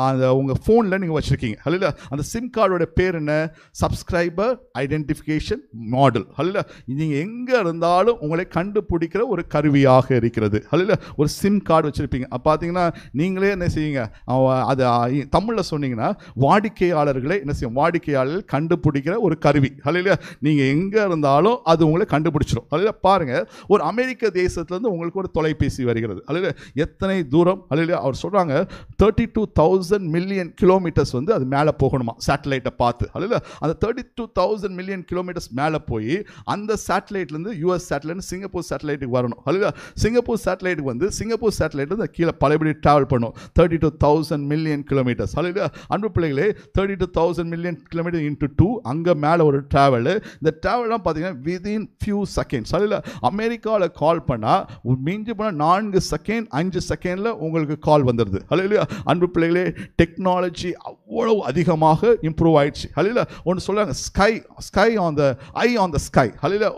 அந்த உங்கள் ஃபோனில் நீங்கள் வச்சுருக்கீங்க. அல்ல அந்த சிம் கார்டோட பேர் என்ன? சப்ஸ்கிரைபர் ஐடென்டிஃபிகேஷன் மாடல் அல்ல நீங்கள் எங்கே இருந்தாலும் உங்களை கண்டுபிடிக்கிற ஒரு கருவியாக இருக்கிறது. அல்ல ஒரு சிம் கார்டு வச்சுருப்பீங்க. அப்போ பார்த்தீங்கன்னா நீங்களே என்ன செய்யுங்க அதை அது தமிழில் சொன்னீங்கன்னா வாடிக்கையாளர்களை என்ன செய்யும்? வாடிக்கையாளர்கள் கண்டுபிடிக்கிற ஒரு கருவி. அல்ல நீங்கள் எங்கே இருந்தாலும் அது உங்களை கண்டுபிடிச்சிடும் அல்ல பாருங்க ஒரு அமெரிக்க தேசத்துலேருந்து உங்களுக்கு ஒரு தொலைபேசி வருகிறது. அல்லது எத்தனை தூரம் அல்ல அவர் சொல்கிறாங்க thirty two thousand million kilometres வந்து அது மேலே போகணுமா சேட்டலைட்டை பார்த்து. அல்ல அந்த thirty two thousand million kilometres மேலே போய் அந்த சேட்டலைட்லேருந்து யூஎஸ் சேட்டலைட் சிங்கப்பூர் சேட்டலைட்டுக்கு வரணும். அல்ல சிங்கப்பூர் சேட்டலைட்டுக்கு வந்து சிங்கப்பூர் சேட்டலைட்டு வந்து கீழே பழையபடி ட்ராவல் பண்ணும் thirty two thousand million kilometres அல்ல அன்பு பிள்ளைகளே thirty two thousand million kilometre into two அங்கே மேலே ஒரு ட்ராவல் இந்த ட்ராவல்லாம் பார்த்தீங்கன்னா விதின் ஃபியூ செகண்ட்ஸ் அல்ல அமெரிக்காவில் கால் பண்ணால் மிஞ்சி போனால் நான்கு செகண்ட் அஞ்சு செகண்டில் உங்களுக்கு கால் வந்துடுது அல்ல அன்பு பிள்ளைகளே டெக்னாலஜி அவ்வளவு அதிகமாக இம்ப்ரூவ் ஆயிடுச்சு. அல்ல ஒன்று சொல்கிறாங்க sky sky on the eye on the sky அல்ல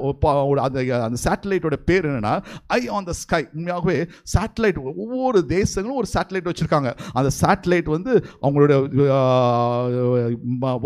அந்த அந்த சேட்டலைட்டோட பேர் என்னன்னா ஐ ஆன் த ஸ்கை உண்மையாகவே சேட்டலைட் ஒவ்வொரு தேசங்களும் ஒரு சேட்டலைட் வச்சுருக்காங்க. அந்த சேட்டலைட் வந்து அவங்களோட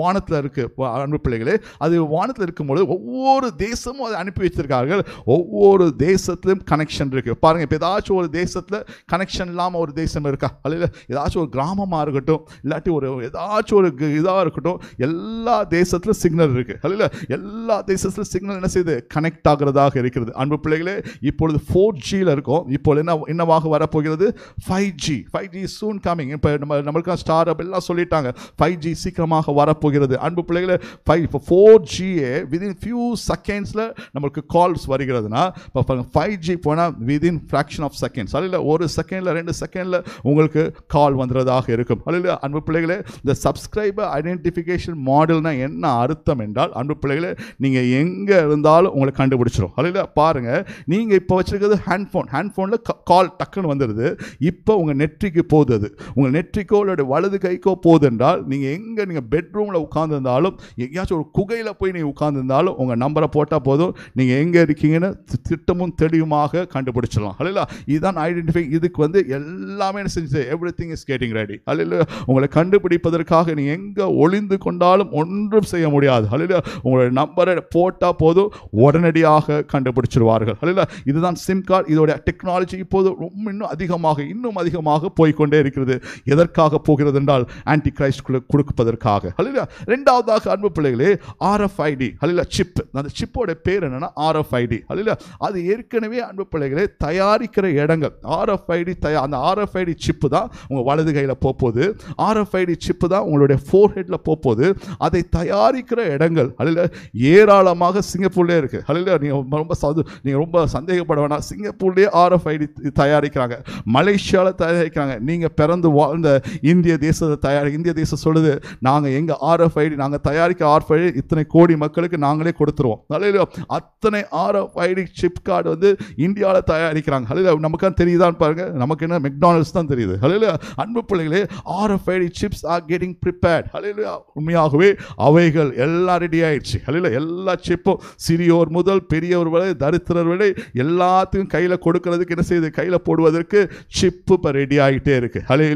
வானத்தில் இருக்கு அன்பு பிள்ளைகளே. அது வானத்தில் இருக்கும்போது ஒவ்வொரு தேசமும் அதை அனுப்பி வச்சிருக்கார்கள். ஒவ்வொரு தேசத்திலும் கனெக்ஷன் இருக்குது பாருங்கள் இப்போ ஏதாச்சும் ஒரு தேசத்தில் கனெக்ஷன் இல்லாமல் ஒரு தேசம் இருக்கா? அல்ல ஏதாச்சும் ஒரு கிராமமாக இருக்கட்டும் இல்லாட்டி ஒரு ஏதாச்சும் ஒரு இதாக இருக்கட்டும் எல்லா தேசத்துலையும் சிக்னல் இருக்குது அல்ல எல்லா தேசத்துலையும் சிக்னல் என்ன செய்யுது? கனெக்ட் ஆகிறதாக இருக்கிறது. அன்பு பிள்ளைகளே இப்பொழுது ஃபோர் ஜியில் இருக்கும். இப்பொழுது என்ன என்னவாக வரப்போகிறது? Five G five G soon coming இப்போ நம்ம நம்மளுக்கு ஸ்டார் அப் எல்லாம் சொல்லிட்டாங்க. ஃபைவ் ஜி சீக்கிரமாக வரப்போகிறது. அன்பு பிள்ளைகளே ஃபைவ் இப்போ ஃபோர் ஜியே விதின் ஃபியூ செகண்ட்ஸில் நம்மளுக்கு கால்ஸ் வருகிறதுனா இப்போ ஃபைவ் ஜி போனால் விதின் ஃப்ராக்ஷன் ஆஃப் செகண்ட்ஸ் அல்ல ஒரு செகண்டில் ரெண்டு செகண்டில் உங்களுக்கு கால் வந்துடுறதாக இருக்கும். அல்ல அன்பு பிள்ளைகளே இந்த சப்ஸ்கிரைபர் ஐடென்டிஃபிகேஷன் மாடல்னால் என்ன அர்த்தம் என்றால் அன்பு பிள்ளைகளே நீங்கள் எங்கே இருந்தாலும் உங்களை கண்டுபிடிச்சிடும் அல்ல பாருங்கள் நீங்கள் இப்போ வச்சுருக்கிறது ஹேண்ட் ஃபோன் ஹேண்ட் ஃபோனில் கால் டக்குன்னு வந்துடுது இப்போ உங்கள் நெற்றிக்கு போகுது. அது உங்கள் நெற்றிக்கோ இல்லை வலது கைக்கோ போகுது என்றால் நீங்கள் எங்கே நீங்கள் பெட்ரூமில் உட்காந்துருந்தாலும் எங்கேயாச்சும் ஒரு குகையில் போய் நீங்கள் உட்காந்துருந்தாலும் உங்கள் நம்பரை போட்டால் போதும். நீங்கள் எங்கே இருக்கீங்க தி- திட்டமும் தெளிவுமாக கண்டுபிடிச்சிடலாம். அல்ல இதுதான் ஐடென்டிஃபை இதுக்கு வந்து எல்லாமே என்ன செஞ்சு everything is getting ready அல்ல உங்களை கண்டுபிடிப்பதற்காக நீ எங்கே ஒளிந்து கொண்டாலும் ஒன்றும் செய்ய முடியாது. அல்ல உங்களுடைய நம்பரை போட்டால் போதும் உடனடியாக கண்டுபிடிச்சிருவார்கள். அல்ல இதுதான் சிம் கார்டு இதோட டெக்னாலஜி இப்போது ரொம்ப இன்னும் அதிகமாக இன்னும் அதிகமாக போய்க்கொண்டே இருக்கிறது. எதற்காக போகிறது என்றால் ஆன்டி கிரைஸ்ட் கொடுப்பதற்காக. அல்ல ரெண்டாவதாக அன்பு பிள்ளைகளே ஆர்எஃப்ஐடி அல்ல சிப் அந்த சிப்போட பேர் என்னென்னா ஆர்எஃப்ஐடி அல்ல அது ஏற்கனவே அன்பு பிள்ளைகளே தயாரிக்கிற இடங்கள். ஆர்எஃப்ஐடி தயா அந்த ஆர்எஃப்ஐடி சிப்பு தான் உங்கள் வலது கையில் போகுது ஆர்எஃப்ஐடி சிப்பு தான் உங்களுடைய ஃபோர் ஹெட்டில் போகுது அதை தயாரிக்கிற இடங்கள். அல்ல ஏராளமாக சிங்கப்பூர்லேயே இருக்குது அல்ல நீங்கள் ரொம்ப சது நீங்கள் ரொம்ப சந்தேகப்பட வேணாம். சிங்கப்பூர்லேயே ஆர்எஃப்ஐடி தயாரிக்கிறாங்க. மலேசியாவில் தயாரிக்கிறாங்க. நீங்கள் பிறந்து வாழ்ந்த இந்திய தேசத்தை தயாரி இந்திய தேசம் சொல்லுது நாங்கள் எங்கள் ஆர்எஃப்ஐடி நாங்கள் தயாரிக்க ஆர்எஃப்ஐடி இத்தனை கோடி மக்களுக்கு நாங்களே கொடுத்துருவோம். அல்ல அத்தனை ஃபைடிங் சிப் கார்டு வந்து இந்தியாவில் தயாரிக்கிறாங்க. அல்ல நமக்கு தெரியுதான்னு பாருங்க. நமக்கு என்ன? மெக்டானல்ஸ் தான் தெரியுது. அல்ல அன்பு பிள்ளைகளே RFID chips are getting prepared அல்ல உண்மையாகவே அவைகள் எல்லாம் ரெடி ஆயிடுச்சு. அல்ல எல்லா சிப்பும் சிறியோர் முதல் பெரியவர் வரை தரித்திரர் வரை எல்லாத்தையும் கையில் கொடுக்கறதுக்கு என்ன செய்யுது? கையில் போடுவதற்கு சிப்பு இப்போ ரெடி ஆகிட்டே இருக்கு. ஹலே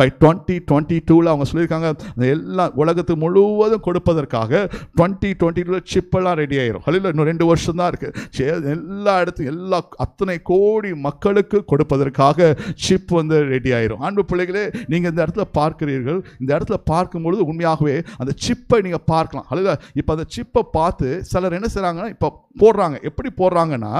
பை டுவெண்ட்டி டுவெண்ட்டி டூவில் அவங்க சொல்லியிருக்காங்க எல்லா உலகத்து முழுவதும் கொடுப்பதற்காக டுவெண்ட்டி டுவெண்ட்டி டூவில் சிப்பெல்லாம் ரெடி ஆயிரும். ஹலே இன்னும் ரெண்டு வருஷம் தான் இருக்குது எல்லா இடத்துக்கும் எல்லா அத்தனை கோடி மக்களுக்கு கொடுப்பதற்காக சிப் வந்து ரெடி ஆயிரும். அன்பு பிள்ளைகளே நீங்கள் இந்த இடத்துல பார்க்கிறீர்கள். இந்த இடத்துல பார்க்கும்பொழுது உண்மையாகவே அந்த சிப்பை நீங்கள் பார்க்கலாம். அல்ல இப்போ அந்த சிப்பை பார்த்து சிலர் என்ன செய்கிறாங்கன்னா இப்போ போடுறாங்க. எப்படி போடுறாங்கன்னா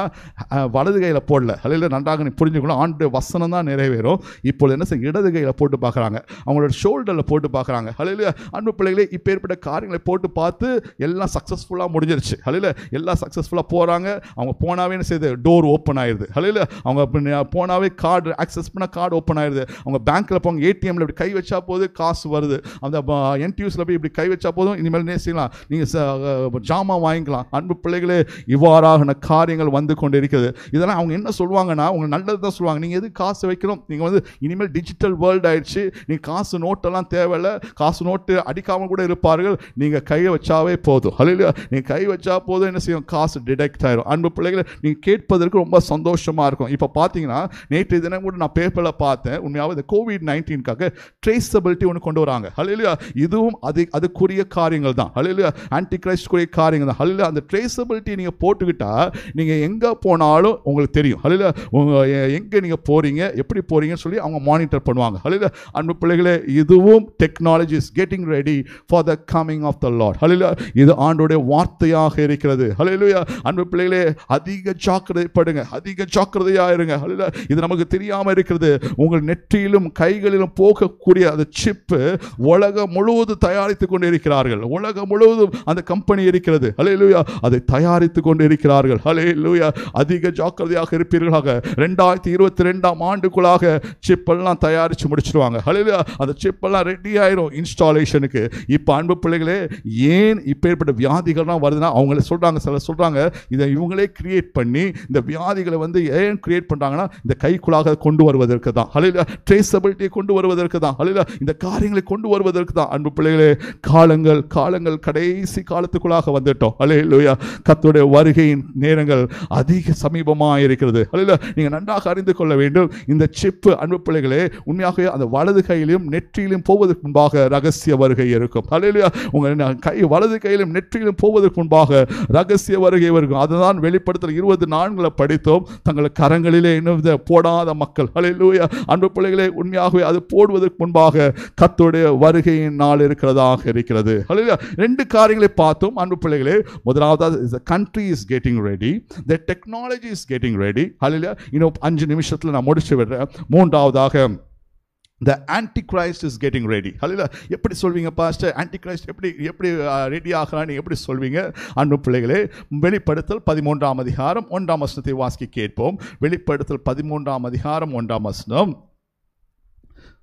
வலது கையில் போடல. அல்ல நன்றாக நீ புரிஞ்சுக்கணும் ஆண்டு வசனம் தான் நிறைவேறும். இப்பொழுது என்ன செய்ய இடது கையில் போட்டு பார்க்குறாங்க. அவங்களோட ஷோல்டரில் போட்டு பார்க்குறாங்க. அல்ல அன்பு பிள்ளைகளே இப்போ ஏற்பட்ட காரியங்களை போட்டு பார்த்து எல்லாம் சக்ஸஸ்ஃபுல்லாக முடிஞ்சிருச்சு. அல்ல எல்லாம் சக்ஸஸ்ஃபுல்லாக போகிறாங்க அவங்க போனாவே என்ன செய்யுது? டோர் ஓப்பன் ஆயிடுது அல்ல அவங்க போனாவே கார்டு ஆக்சஸ் பண்ண கார்டு ஓப்பன் ஆயிடுது அவங்க பேங்க்கில் போங்க ஏடிஎம்ல இப்படி கை வச்சா போது காசு வருது. அந்த என்டியூஸில் போய் இப்படி கை வச்சா போதும். இனிமேல் என்ன செய்யலாம்? நீங்கள் ஜாமான் வாங்கிக்கலாம். அன்பு பிள்ளைகளே இவ்வாறான காரியங்கள் வந்து கொண்டு இருக்கிறது இதெல்லாம் அவங்க என்ன சொல்லுவாங்கன்னா அவங்க நல்லது தான் சொல்லுவாங்க. நீங்கள் எது காசு வைக்கணும்? நீங்கள் வந்து இனிமேல் டிஜிட்டல் வேர்ல்டு ஆயிடுச்சு. நீங்கள் காசு நோட்டெல்லாம் தேவையில்ல. காசு நோட்டு அடிக்காமல் கூட இருப்பார்கள். நீங்கள் கையை வச்சாவே போதும். அல்ல நீங்கள் கை வச்சா போதும். என்ன செய்யும்? காசு டிடெக்ட் ஆயிரும். அன்பு பிள்ளைகளை நீங்கள் கேட்பதற்கு ரொம்ப சந்தோஷமாக இருக்கும். இப்போ பார்த்தீங்கன்னா நேற்று தினம் கூட நான் பேப்பரில் பார்த்தேன். உண்மையாவது இந்த கோவிட் நைன்டீனுக்காக ட்ரேசபிலிட்டி ஒன்று கொண்டு வராங்க. அல்லையா இதுவும் அது அதுக்குரிய காரியங்கள் தான். அல்லையா ஆன்டி கிரைஸ்டுக்குரிய காரியங்கள் தான். அல்லையா அந்த ட்ரேசபிலிட்டி நீங்கள் போட்டுக்கிட்டா நீங்கள் எங்கே போனாலும் உங்களுக்கு தெரியும். அல்லையா உங்கள் எங்கே நீங்கள் போகிறீங்க எப்படி போகிறீங்கன்னு சொல்லி அவங்க மானிட்டர் பண்ணுவாங்க. அல்லையா அன்பு பிள்ளைகளே இதுவும் technology is getting ready for the coming of the Lord அல்லையா இது ஆண்டோடைய வார்த்தையாக இருக்கிறது. அல்லையா அன்பு பிள்ளைகளை பிள்ளைகளே அதிக ஜாக்கிரதைப்படுங்க அதிக ஜாக்கிரதையா இருங்க. அல்ல இது நமக்கு தெரியாம இருக்கிறது. உங்கள் நெற்றியிலும் கைகளிலும் போகக்கூடிய அந்த சிப்பு உலகம் முழுவதும் தயாரித்து கொண்டு இருக்கிறார்கள் உலகம் முழுவதும் அந்த கம்பெனி இருக்கிறது. ஹalleluya. அதை தயாரித்து கொண்டு இருக்கிறார்கள் ஹalleluya. அதிக ஜாக்கிரதையாக இருப்பீர்களாக. ரெண்டாயிரத்தி இருபத்தி ரெண்டாம் ஆண்டுக்குள்ளாக சிப் எல்லாம் தயாரிச்சு முடிச்சிருவாங்க. ஹalleluya. அந்த சிப் எல்லாம் ரெடி ஆயிரும் இன்ஸ்டாலேஷனுக்கு இப்போ அன்பு பிள்ளைகளே ஏன் இப்பேற்பட்ட வியாதிகள்லாம் வருதுன்னா அவங்கள சொல்றாங்க சில சொல்றாங்க இதை இவங்களே கிரியேட் பண்ணி இந்த வியாதிகளை வந்து ஏன் கிரியேட் பண்ணுறாங்கன்னா இந்த கைக்குள்ளாக கொண்டு வருவதற்கு தான். அலையில் ட்ரேசபிலிட்டியை கொண்டு வருவதற்கு தான். அலையில் இந்த காரியங்களை கொண்டு வருவதற்கு தான். அன்பு பிள்ளைகளே காலங்கள் காலங்கள் கடைசி காலத்துக்குள்ளாக வந்துட்டோம். ஹalleluya. கத்துடைய வருகையின் நேரங்கள் அதிக சமீபமாக இருக்கிறது. அலையில் நீங்கள் நன்றாக அறிந்து கொள்ள வேண்டும். இந்த சிப்பு அன்பு பிள்ளைகளே உண்மையாகவே அந்த வலது கையிலும் நெற்றியிலும் போவதற்கு முன்பாக ரகசிய வருகை இருக்கும். ஹalleluya. உங்கள் கை வலது கையிலும் நெற்றியிலும் போவதற்கு முன்பாக ரகசிய வருகை இருக்கும். அதுதான் வெளிப்படுத்தல் இருபது நான்குல படித்தோம். தங்கள் கரங்களிலே இன்னும் போடாத மக்கள். ஹalleluya அன்பு பிள்ளைகளே உண்மையாகவே அது போடுவதற்கு முன்பாக கத்துடைய வருகையின் நாள் இருக்கிறதாக இருக்கிறது. அலையிலா ரெண்டு காரியங்களை பார்த்தோம் அன்பு பிள்ளைகளே. முதலாவது the country is getting ready the technology is getting ready ஹalleluya இன்னும் அஞ்சு நிமிஷத்தில் நான் முடிச்சு விடுறேன் மூன்றாவதாக the Antichrist is getting ready அல்ல எப்படி சொல்வீங்க பாஸ்டர் கிரைஸ்ட் எப்படி எப்படி ரெடி ஆகிறான்னு எப்படி சொல்வீங்க? அன்பு பிள்ளைகளே வெளிப்படுத்தல் பதிமூன்றாம் அதிகாரம் ஒன்றாம் வசனத்தை வாசிக்க கேட்போம். வெளிப்படுத்தல் பதிமூன்றாம் அதிகாரம் ஒன்றாம் வசனம்.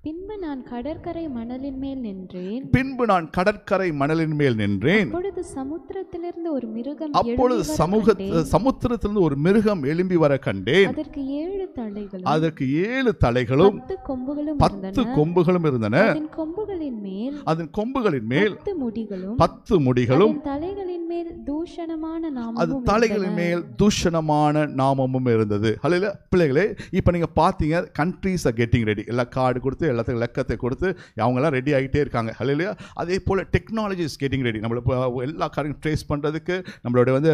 பின்பு நான் கடற்கரை மணலின் மேல் நின்றேன். பின்பு நான் கடற்கரை மணலின் மேல் நின்றேன். அப்பொழுது சமுத்திரத்திலிருந்து ஒரு மிருகம் அப்பொழுது சமூக. சமுத்திரத்திலிருந்து ஒரு மிருகம் எழும்பி வர கண்டேன். அதற்கு ஏழு தலைகளும் அதற்கு ஏழு தலைகளும் பத்து கொம்புகளும் பத்து கொம்புகளும் இருந்தன. அதன் கொம்புகளின் மேல் அதன் கொம்புகளின் மேல் பத்து முடிகளும் பத்து முடிகளும் தலைகளின் மேல் தூஷணமான அது நாமமும் தலைகளின். மேல் தூஷணமான நாமமும் இருந்தது. ஹalleluya பிள்ளைகளே இப்போ நீங்க பார்த்தீங்க கண்ட்ரீஸ் ஆர் கெட்டிங் ரெடி எல்லா கார்டு கொடுத்து எல்லாத்துக்கும் லக்கத்தை கொடுத்து அவங்களாம் ரெடி ஆகிட்டே இருக்காங்க. இல்லையா அதே போல் டெக்னாலஜி இஸ் கெட்டிங் ரெடி நம்மள இப்போ எல்லா காரியம் ட்ரேஸ் பண்ணுறதுக்கு நம்மளோட வந்து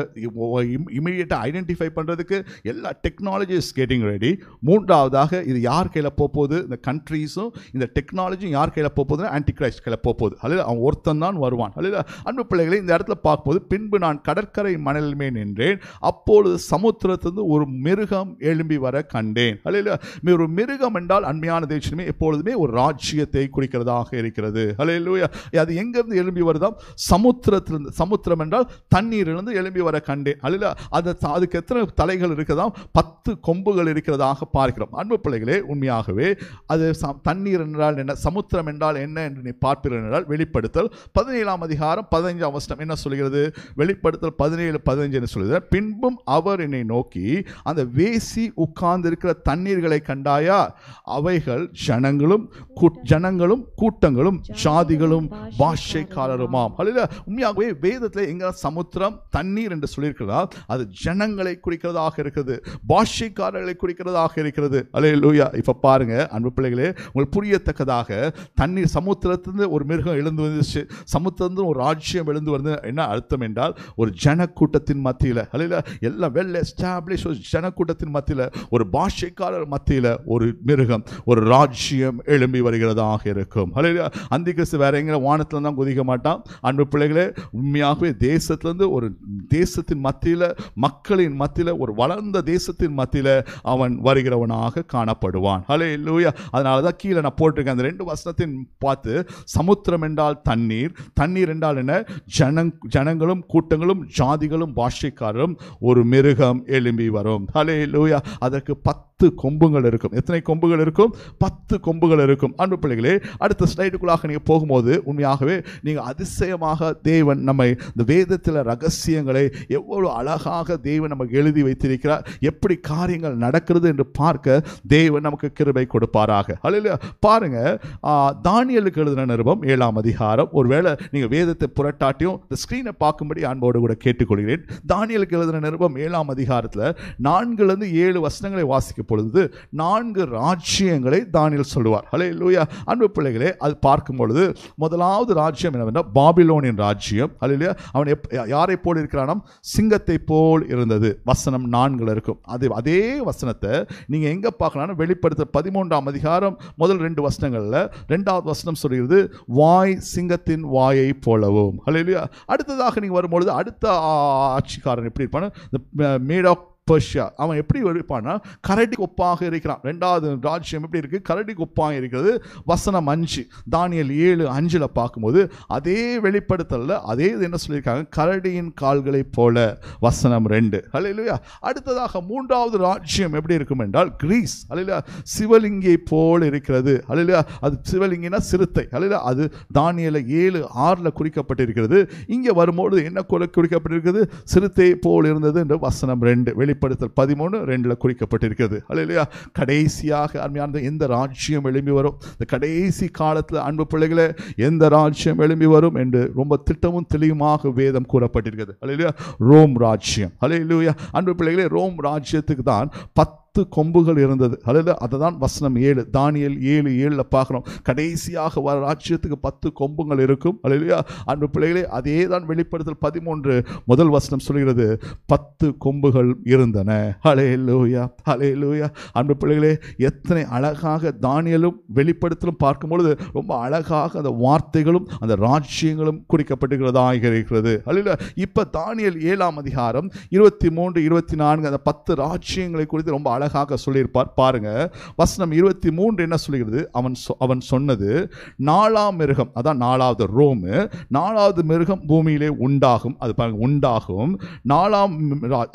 இமீடியட்டாக ஐடென்டிஃபை பண்ணுறதுக்கு எல்லா டெக்னாலஜி இஸ் கெட்டிங் ரெடி மூன்றாவதாக இது யார் கையில் போகுது? இந்த கண்ட்ரீஸும் இந்த டெக்னாலஜியும் யார் கையில் போகுதுன்னா ஆன்டி கிரைஸ்ட் கையில் போகுது. அல்லது அவன் ஒருத்தன் தான் வருவான். அல்லது அன்பு பிள்ளைகளை இந்த இடத்துல பார்க்கும்போது பின்பு நான் கடற்கரை மணலுமே நின்றேன். அப்பொழுது சமுத்திரத்திலிருந்து ஒரு மிருகம் எழும்பி வர கண்டேன். அல்ல ஒரு மிருகம் என்றால் அண்மையான தேசமே எப்பொழுதுமே ஒரு ராஜ்யத்தை குறிக்கிறதாக இருக்கிறது. ஹலே லூயா அது எங்கேருந்து எழும்பி வருதாம் சமுத்திரத்திலிருந்து. சமுத்திரம் என்றால் தண்ணீரிலிருந்து எழும்பி வர கண்டேன் அல்ல அது அதுக்கு எத்தனை தலைகள் இருக்கிறதாம்? பத்து கொம்புகள் இருக்கிறதாக பார்க்கிறோம். அன்பு பிள்ளைகளே உண்மையாகவே அது தண்ணீர் என்றால் என்ன? சமுத்திரம் என்றால் என்ன என்று நீ பார்ப்பீர்கள் என்றால் வெளிப்படுத்தல் பதினேழாம் அதிகாரம் பதினைஞ்சாம் வசனம் என்ன சொல்கிறது? வெளிப்படுத்தல் பதினேழு பதினஞ்சு என்று சொல்கிறது. பின்பும் அவர் என்னை நோக்கி அந்த வேசி உட்கார்ந்து இருக்கிற தண்ணீர்களை கண்டாயா? அவைகள் ஜனங்களும் கூட்- ஜனங்களும் கூட்டங்களும் ஜாதிகளும் பாஷைக்காரருமாம் அல்ல உண்மையாகவே வேதத்தில் எங்க சமுத்திரம் தண்ணீர் என்று சொல்லியிருக்கிறதா அது ஜனங்களை குறிக்கிறதாக இருக்கிறது பாஷைக்காரர்களை குறிக்கிறதாக இருக்கிறது அலே லூயா இப்போ பாருங்க அன்பு பிள்ளைகளே உங்களுக்கு புரியத்தக்கதாக தண்ணீர் சமுத்திரத்திலிருந்து ஒரு மிருகம் எழுந்து வந்துச்சு சமுத்திரத்திலிருந்து ஒரு ராஜ்யம் எழுந்து வந்து என்ன அர்த்தம் என்றால் ஒரு ஜனக்கூட்டத்தின் மத்தியில் அல்ல எல்லாம் வெல் எஸ்டாப்ளிஷ் ஒரு ஜனக்கூட்டத்தின் மத்தியில் ஒரு பாஷைக்காரர் மத்தியில் ஒரு மிருகம் ஒரு ராஜ்யம் எழும்பி வருகிறதாக இருக்கும். அல்ல அந்த கிறிஸ்து வேற எங்கே வானத்துல தான் குதிக்க மாட்டான். அன்பு பிள்ளைகளே உண்மையாகவே தேசத்திலிருந்து ஒரு தேசத்தின் மத்தியில் மக்களின் மத்தியில் ஒரு வளர்ந்த தேசத்தின் மத்தியில் அவன் வருகிறவனாக காணப்படுவான். ஹலே லூயா அதனால தான் கீழே நான் போட்டிருக்கேன். அந்த ரெண்டு வசனத்தின் பார்த்து சமுத்திரம் என்றால் தண்ணீர் தண்ணீர் என்றால் என்ன? ஜனங் ஜனங்களும் கூட்டங்களும் ஜாதிகளும் பாஷைக்காரரும் ஒரு மிருகம் எழும்பி வரும். ஹலே லூயா அதற்கு பத்து கொம்புகள் இருக்கும். எத்தனை கொம்புகள் இருக்கும்? பத்து கொம்புகள் இருக்கும். அன்பு பிள்ளைகளே அடுத்த ஸ்லைடுக்குள்ளாக நீங்கள் போகும்போது உண்மையாகவே நீங்கள் அதிசயமாக தேவன் நம்மை இந்த வேதத்தில் ரகசியங்களை எவ்வளவு அழகாக தேவன் நமக்கு எழுதி வைத்திருக்கிறார். எப்படி காரியங்கள் நடக்கிறது என்று பார்க்க தேவன் நமக்கு கிருபை கொடுப்பாராக. அல்ல பாருங்க தானியலுக்கு எழுதின நிருபம் ஏழாம் அதிகாரம். ஒருவேளை நீங்கள் வேதத்தை புரட்டாட்டியும் இந்த ஸ்க்ரீனை பார்க்கும்படி அன்போடு கூட கேட்டுக்கொள்கிறேன். தானியலுக்கு எழுதின நிருபம் ஏழாம் அதிகாரத்தில் நான்குலேருந்து ஏழு வசனங்களை வாசிக்க பொழுது நான்கு ராஜ்யங்களை தானியல் சொல்லுவார். ஹலே லூயா அன்பு பிள்ளைகளே அது பார்க்கும் பொழுது முதலாவது ராஜ்யம் என்னவென்றால் பாபிலோனின் ராஜ்யம். அல்லையா அவன் எப் யாரை போல் இருக்கிறானாம்? சிங்கத்தை போல் இருந்தது. வசனம் நான்கில் இருக்கும். அது அதே வசனத்தை நீங்கள் எங்கே பார்க்கலாம்னா வெளிப்படுத்த பதிமூன்றாம் அதிகாரம் முதல் ரெண்டு வசனங்களில் ரெண்டாவது வசனம் சொல்கிறது வாய் சிங்கத்தின் வாயை போலவும். அல்லையா அடுத்ததாக நீங்கள் வரும்பொழுது அடுத்த ஆ- ஆட்சிக்காரன் எப்படி இருப்பான்னு இந்த மேட் பர்ஷியா அவன் எப்படி இருப்பான்னா கரடி கொப்பாக இருக்கிறான். ரெண்டாவது ராஜ்யம் எப்படி இருக்குது கரடி கொப்பாக இருக்கிறது. வசனம் அஞ்சு. தானியல் ஏழு அஞ்சில் பார்க்கும்போது அதே வெளிப்படுத்தலில் அதே இது என்ன சொல்லியிருக்காங்க? கரடியின் கால்களைப் போல. வசனம் ரெண்டு. இல்லையா அடுத்ததாக மூன்றாவது ராஜ்யம் எப்படி இருக்கும் என்றால் கிரீஸ். அல்லையா சிவலிங்கை போல் இருக்கிறது. அல்லையா அது சிவலிங்கினா சிறுத்தை. அல்லையா அது தானியல ஏழு ஆறில் குறிக்கப்பட்டிருக்கிறது. இங்கே வரும்போது என்ன குறி- குறிக்கப்பட்டிருக்கிறது? சிறுத்தை போல் இருந்தது என்று வசனம் ரெண்டு வெளி வெளிப்படுத்தல் பதிமூணு ரெண்டில் குறிக்கப்பட்டிருக்கிறது. அல்லையா கடைசியாக அருமையானது எந்த ராஜ்யம் எழும்பி வரும்? இந்த கடைசி காலத்தில் அன்பு பிள்ளைகளே எந்த ராஜ்யம் எழும்பி வரும் என்று ரொம்ப திட்டமும் தெளிவுமாக வேதம் கூறப்பட்டிருக்கிறது. அல்லையா ரோம் ராஜ்யம். அல்லையா அன்பு பிள்ளைகளே ரோம் ராஜ்யத்துக்கு தான் பத்து கொம்புகள் இருந்தது. அதில் அதை தான் வசனம் ஏழு. தானியல் ஏழு ஏழுல பார்க்குறோம். கடைசியாக வர ராஜ்யத்துக்கு பத்து கொம்புகள் இருக்கும். அல்லையா அன்பு பிள்ளைகளே அதே தான் வெளிப்படுத்தல் பதிமூன்று. முதல் வசனம் சொல்கிறது பத்து கொம்புகள் இருந்தன. ஹலே லூயா ஹலே லூயா அன்பு பிள்ளைகளே எத்தனை அழகாக தானியலும் வெளிப்படுத்தலும் பார்க்கும்பொழுது ரொம்ப அழகாக அந்த வார்த்தைகளும் அந்த ராஜ்யங்களும் குறிக்கப்பட்டுகிறதாக இருக்கிறது. அல்ல இப்ப தானியல் ஏழாம் அதிகாரம் இருபத்தி மூன்று இருபத்தி நான்கு அந்த பத்து ராஜ்யங்களை குறித்து ரொம்ப அழகாக அழகாக சொல்லியிருப்பார். பாருங்க வசனம் இருபத்தி மூன்று என்ன சொல்லுகிறது அவன் அவன் சொன்னது நாலாம் மிருகம் அதான் நாலாவது ரோமு நாலாவது மிருகம் பூமியிலே உண்டாகும். அது பாருங்க உண்டாகும். நாலாம்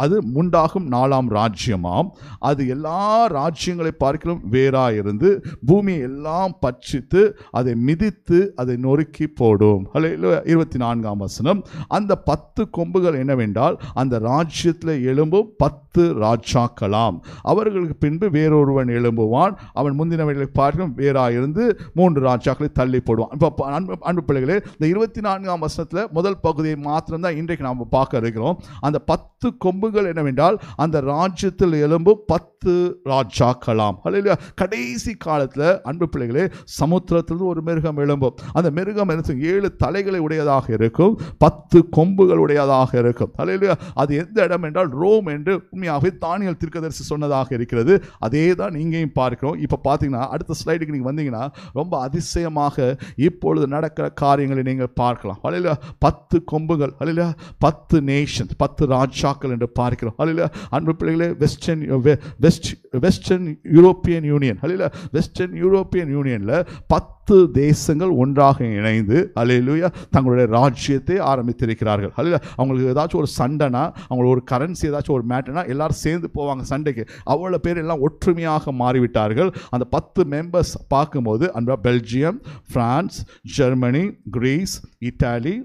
அது உண்டாகும் நாலாம் ராஜ்யமாம். அது எல்லா ராஜ்யங்களை பார்க்கிலும் வேறாயிருந்து பூமியை எல்லாம் பட்சித்து அதை மிதித்து அதை நொறுக்கி போடும். இருபத்தி நான்காம் வசனம். அந்த பத்து கொம்புகள் என்னவென்றால் அந்த ராஜ்யத்தில் எழும்பும் பத்து ராஜாக்களாம். அவர்களுக்கு பின்பு வேறொருவன் எழும்புவான். அவன் முந்தினவர்களை பார்க்கும் வேறாயிருந்து மூன்று ராஜாக்களை தள்ளி போடுவான். இப்போ அன்பு அன்பு பிள்ளைகளே இந்த இருபத்தி நான்காம் வருஷத்தில் முதல் பகுதியை மாத்திரம்தான் இன்றைக்கு நாம் பார்க்க இருக்கிறோம். அந்த பத்து கொம்புகள் என்னவென்றால் அந்த ராஜ்யத்தில் எழும்பும் பத்து ராஜாக்களாம். அல்லையா கடைசி காலத்தில் அன்பு பிள்ளைகளே சமுத்திரத்திலிருந்து ஒரு மிருகம் எழும்பும். அந்த மிருகம் என்ன ஏழு தலைகளை உடையதாக இருக்கும் பத்து கொம்புகள் உடையதாக இருக்கும். அல்லையா அது எந்த இடம் என்றால் ரோம் என்று உண்மையாகவே தானியல் திருக்கதரிசி சொன்னதாக இருக்கிறது. அதே தான் நீங்களையும் பார்க்கிறோம். இப்போ பார்த்தீங்கன்னா அடுத்த ஸ்லைடுக்கு நீங்கள் வந்தீங்கன்னா ரொம்ப அதிசயமாக இப்பொழுது நடக்கிற காரியங்களை நீங்கள் பார்க்கலாம். அல்லையா பத்து கொம்புகள் அல்லையா பத்து நேஷன்ஸ் பத்து ராஜாக்கள் என்று பார்க்கிறோம். அல்லையா அன்பு பிள்ளைகளே Western West Western European Union அல்லையா வெஸ்டர்ன் யூரோப்பியன் யூனியனில் பத்து பத்து தேசங்கள் ஒன்றாக இணைந்து அலையிலுயா தங்களுடைய ராஜ்யத்தை ஆரம்பித்திருக்கிறார்கள். அல்ல அவங்களுக்கு ஏதாச்சும் ஒரு சண்டைனா அவங்களுக்கு ஒரு கரன்சி ஏதாச்சும் ஒரு மேட்டர்னா எல்லாரும் சேர்ந்து போவாங்க சண்டைக்கு. அவ்வளோ பேர் எல்லாம் ஒற்றுமையாக மாறிவிட்டார்கள். அந்த பத்து மெம்பர்ஸ் பார்க்கும்போது அன்பா Belgium France Germany Greece Italy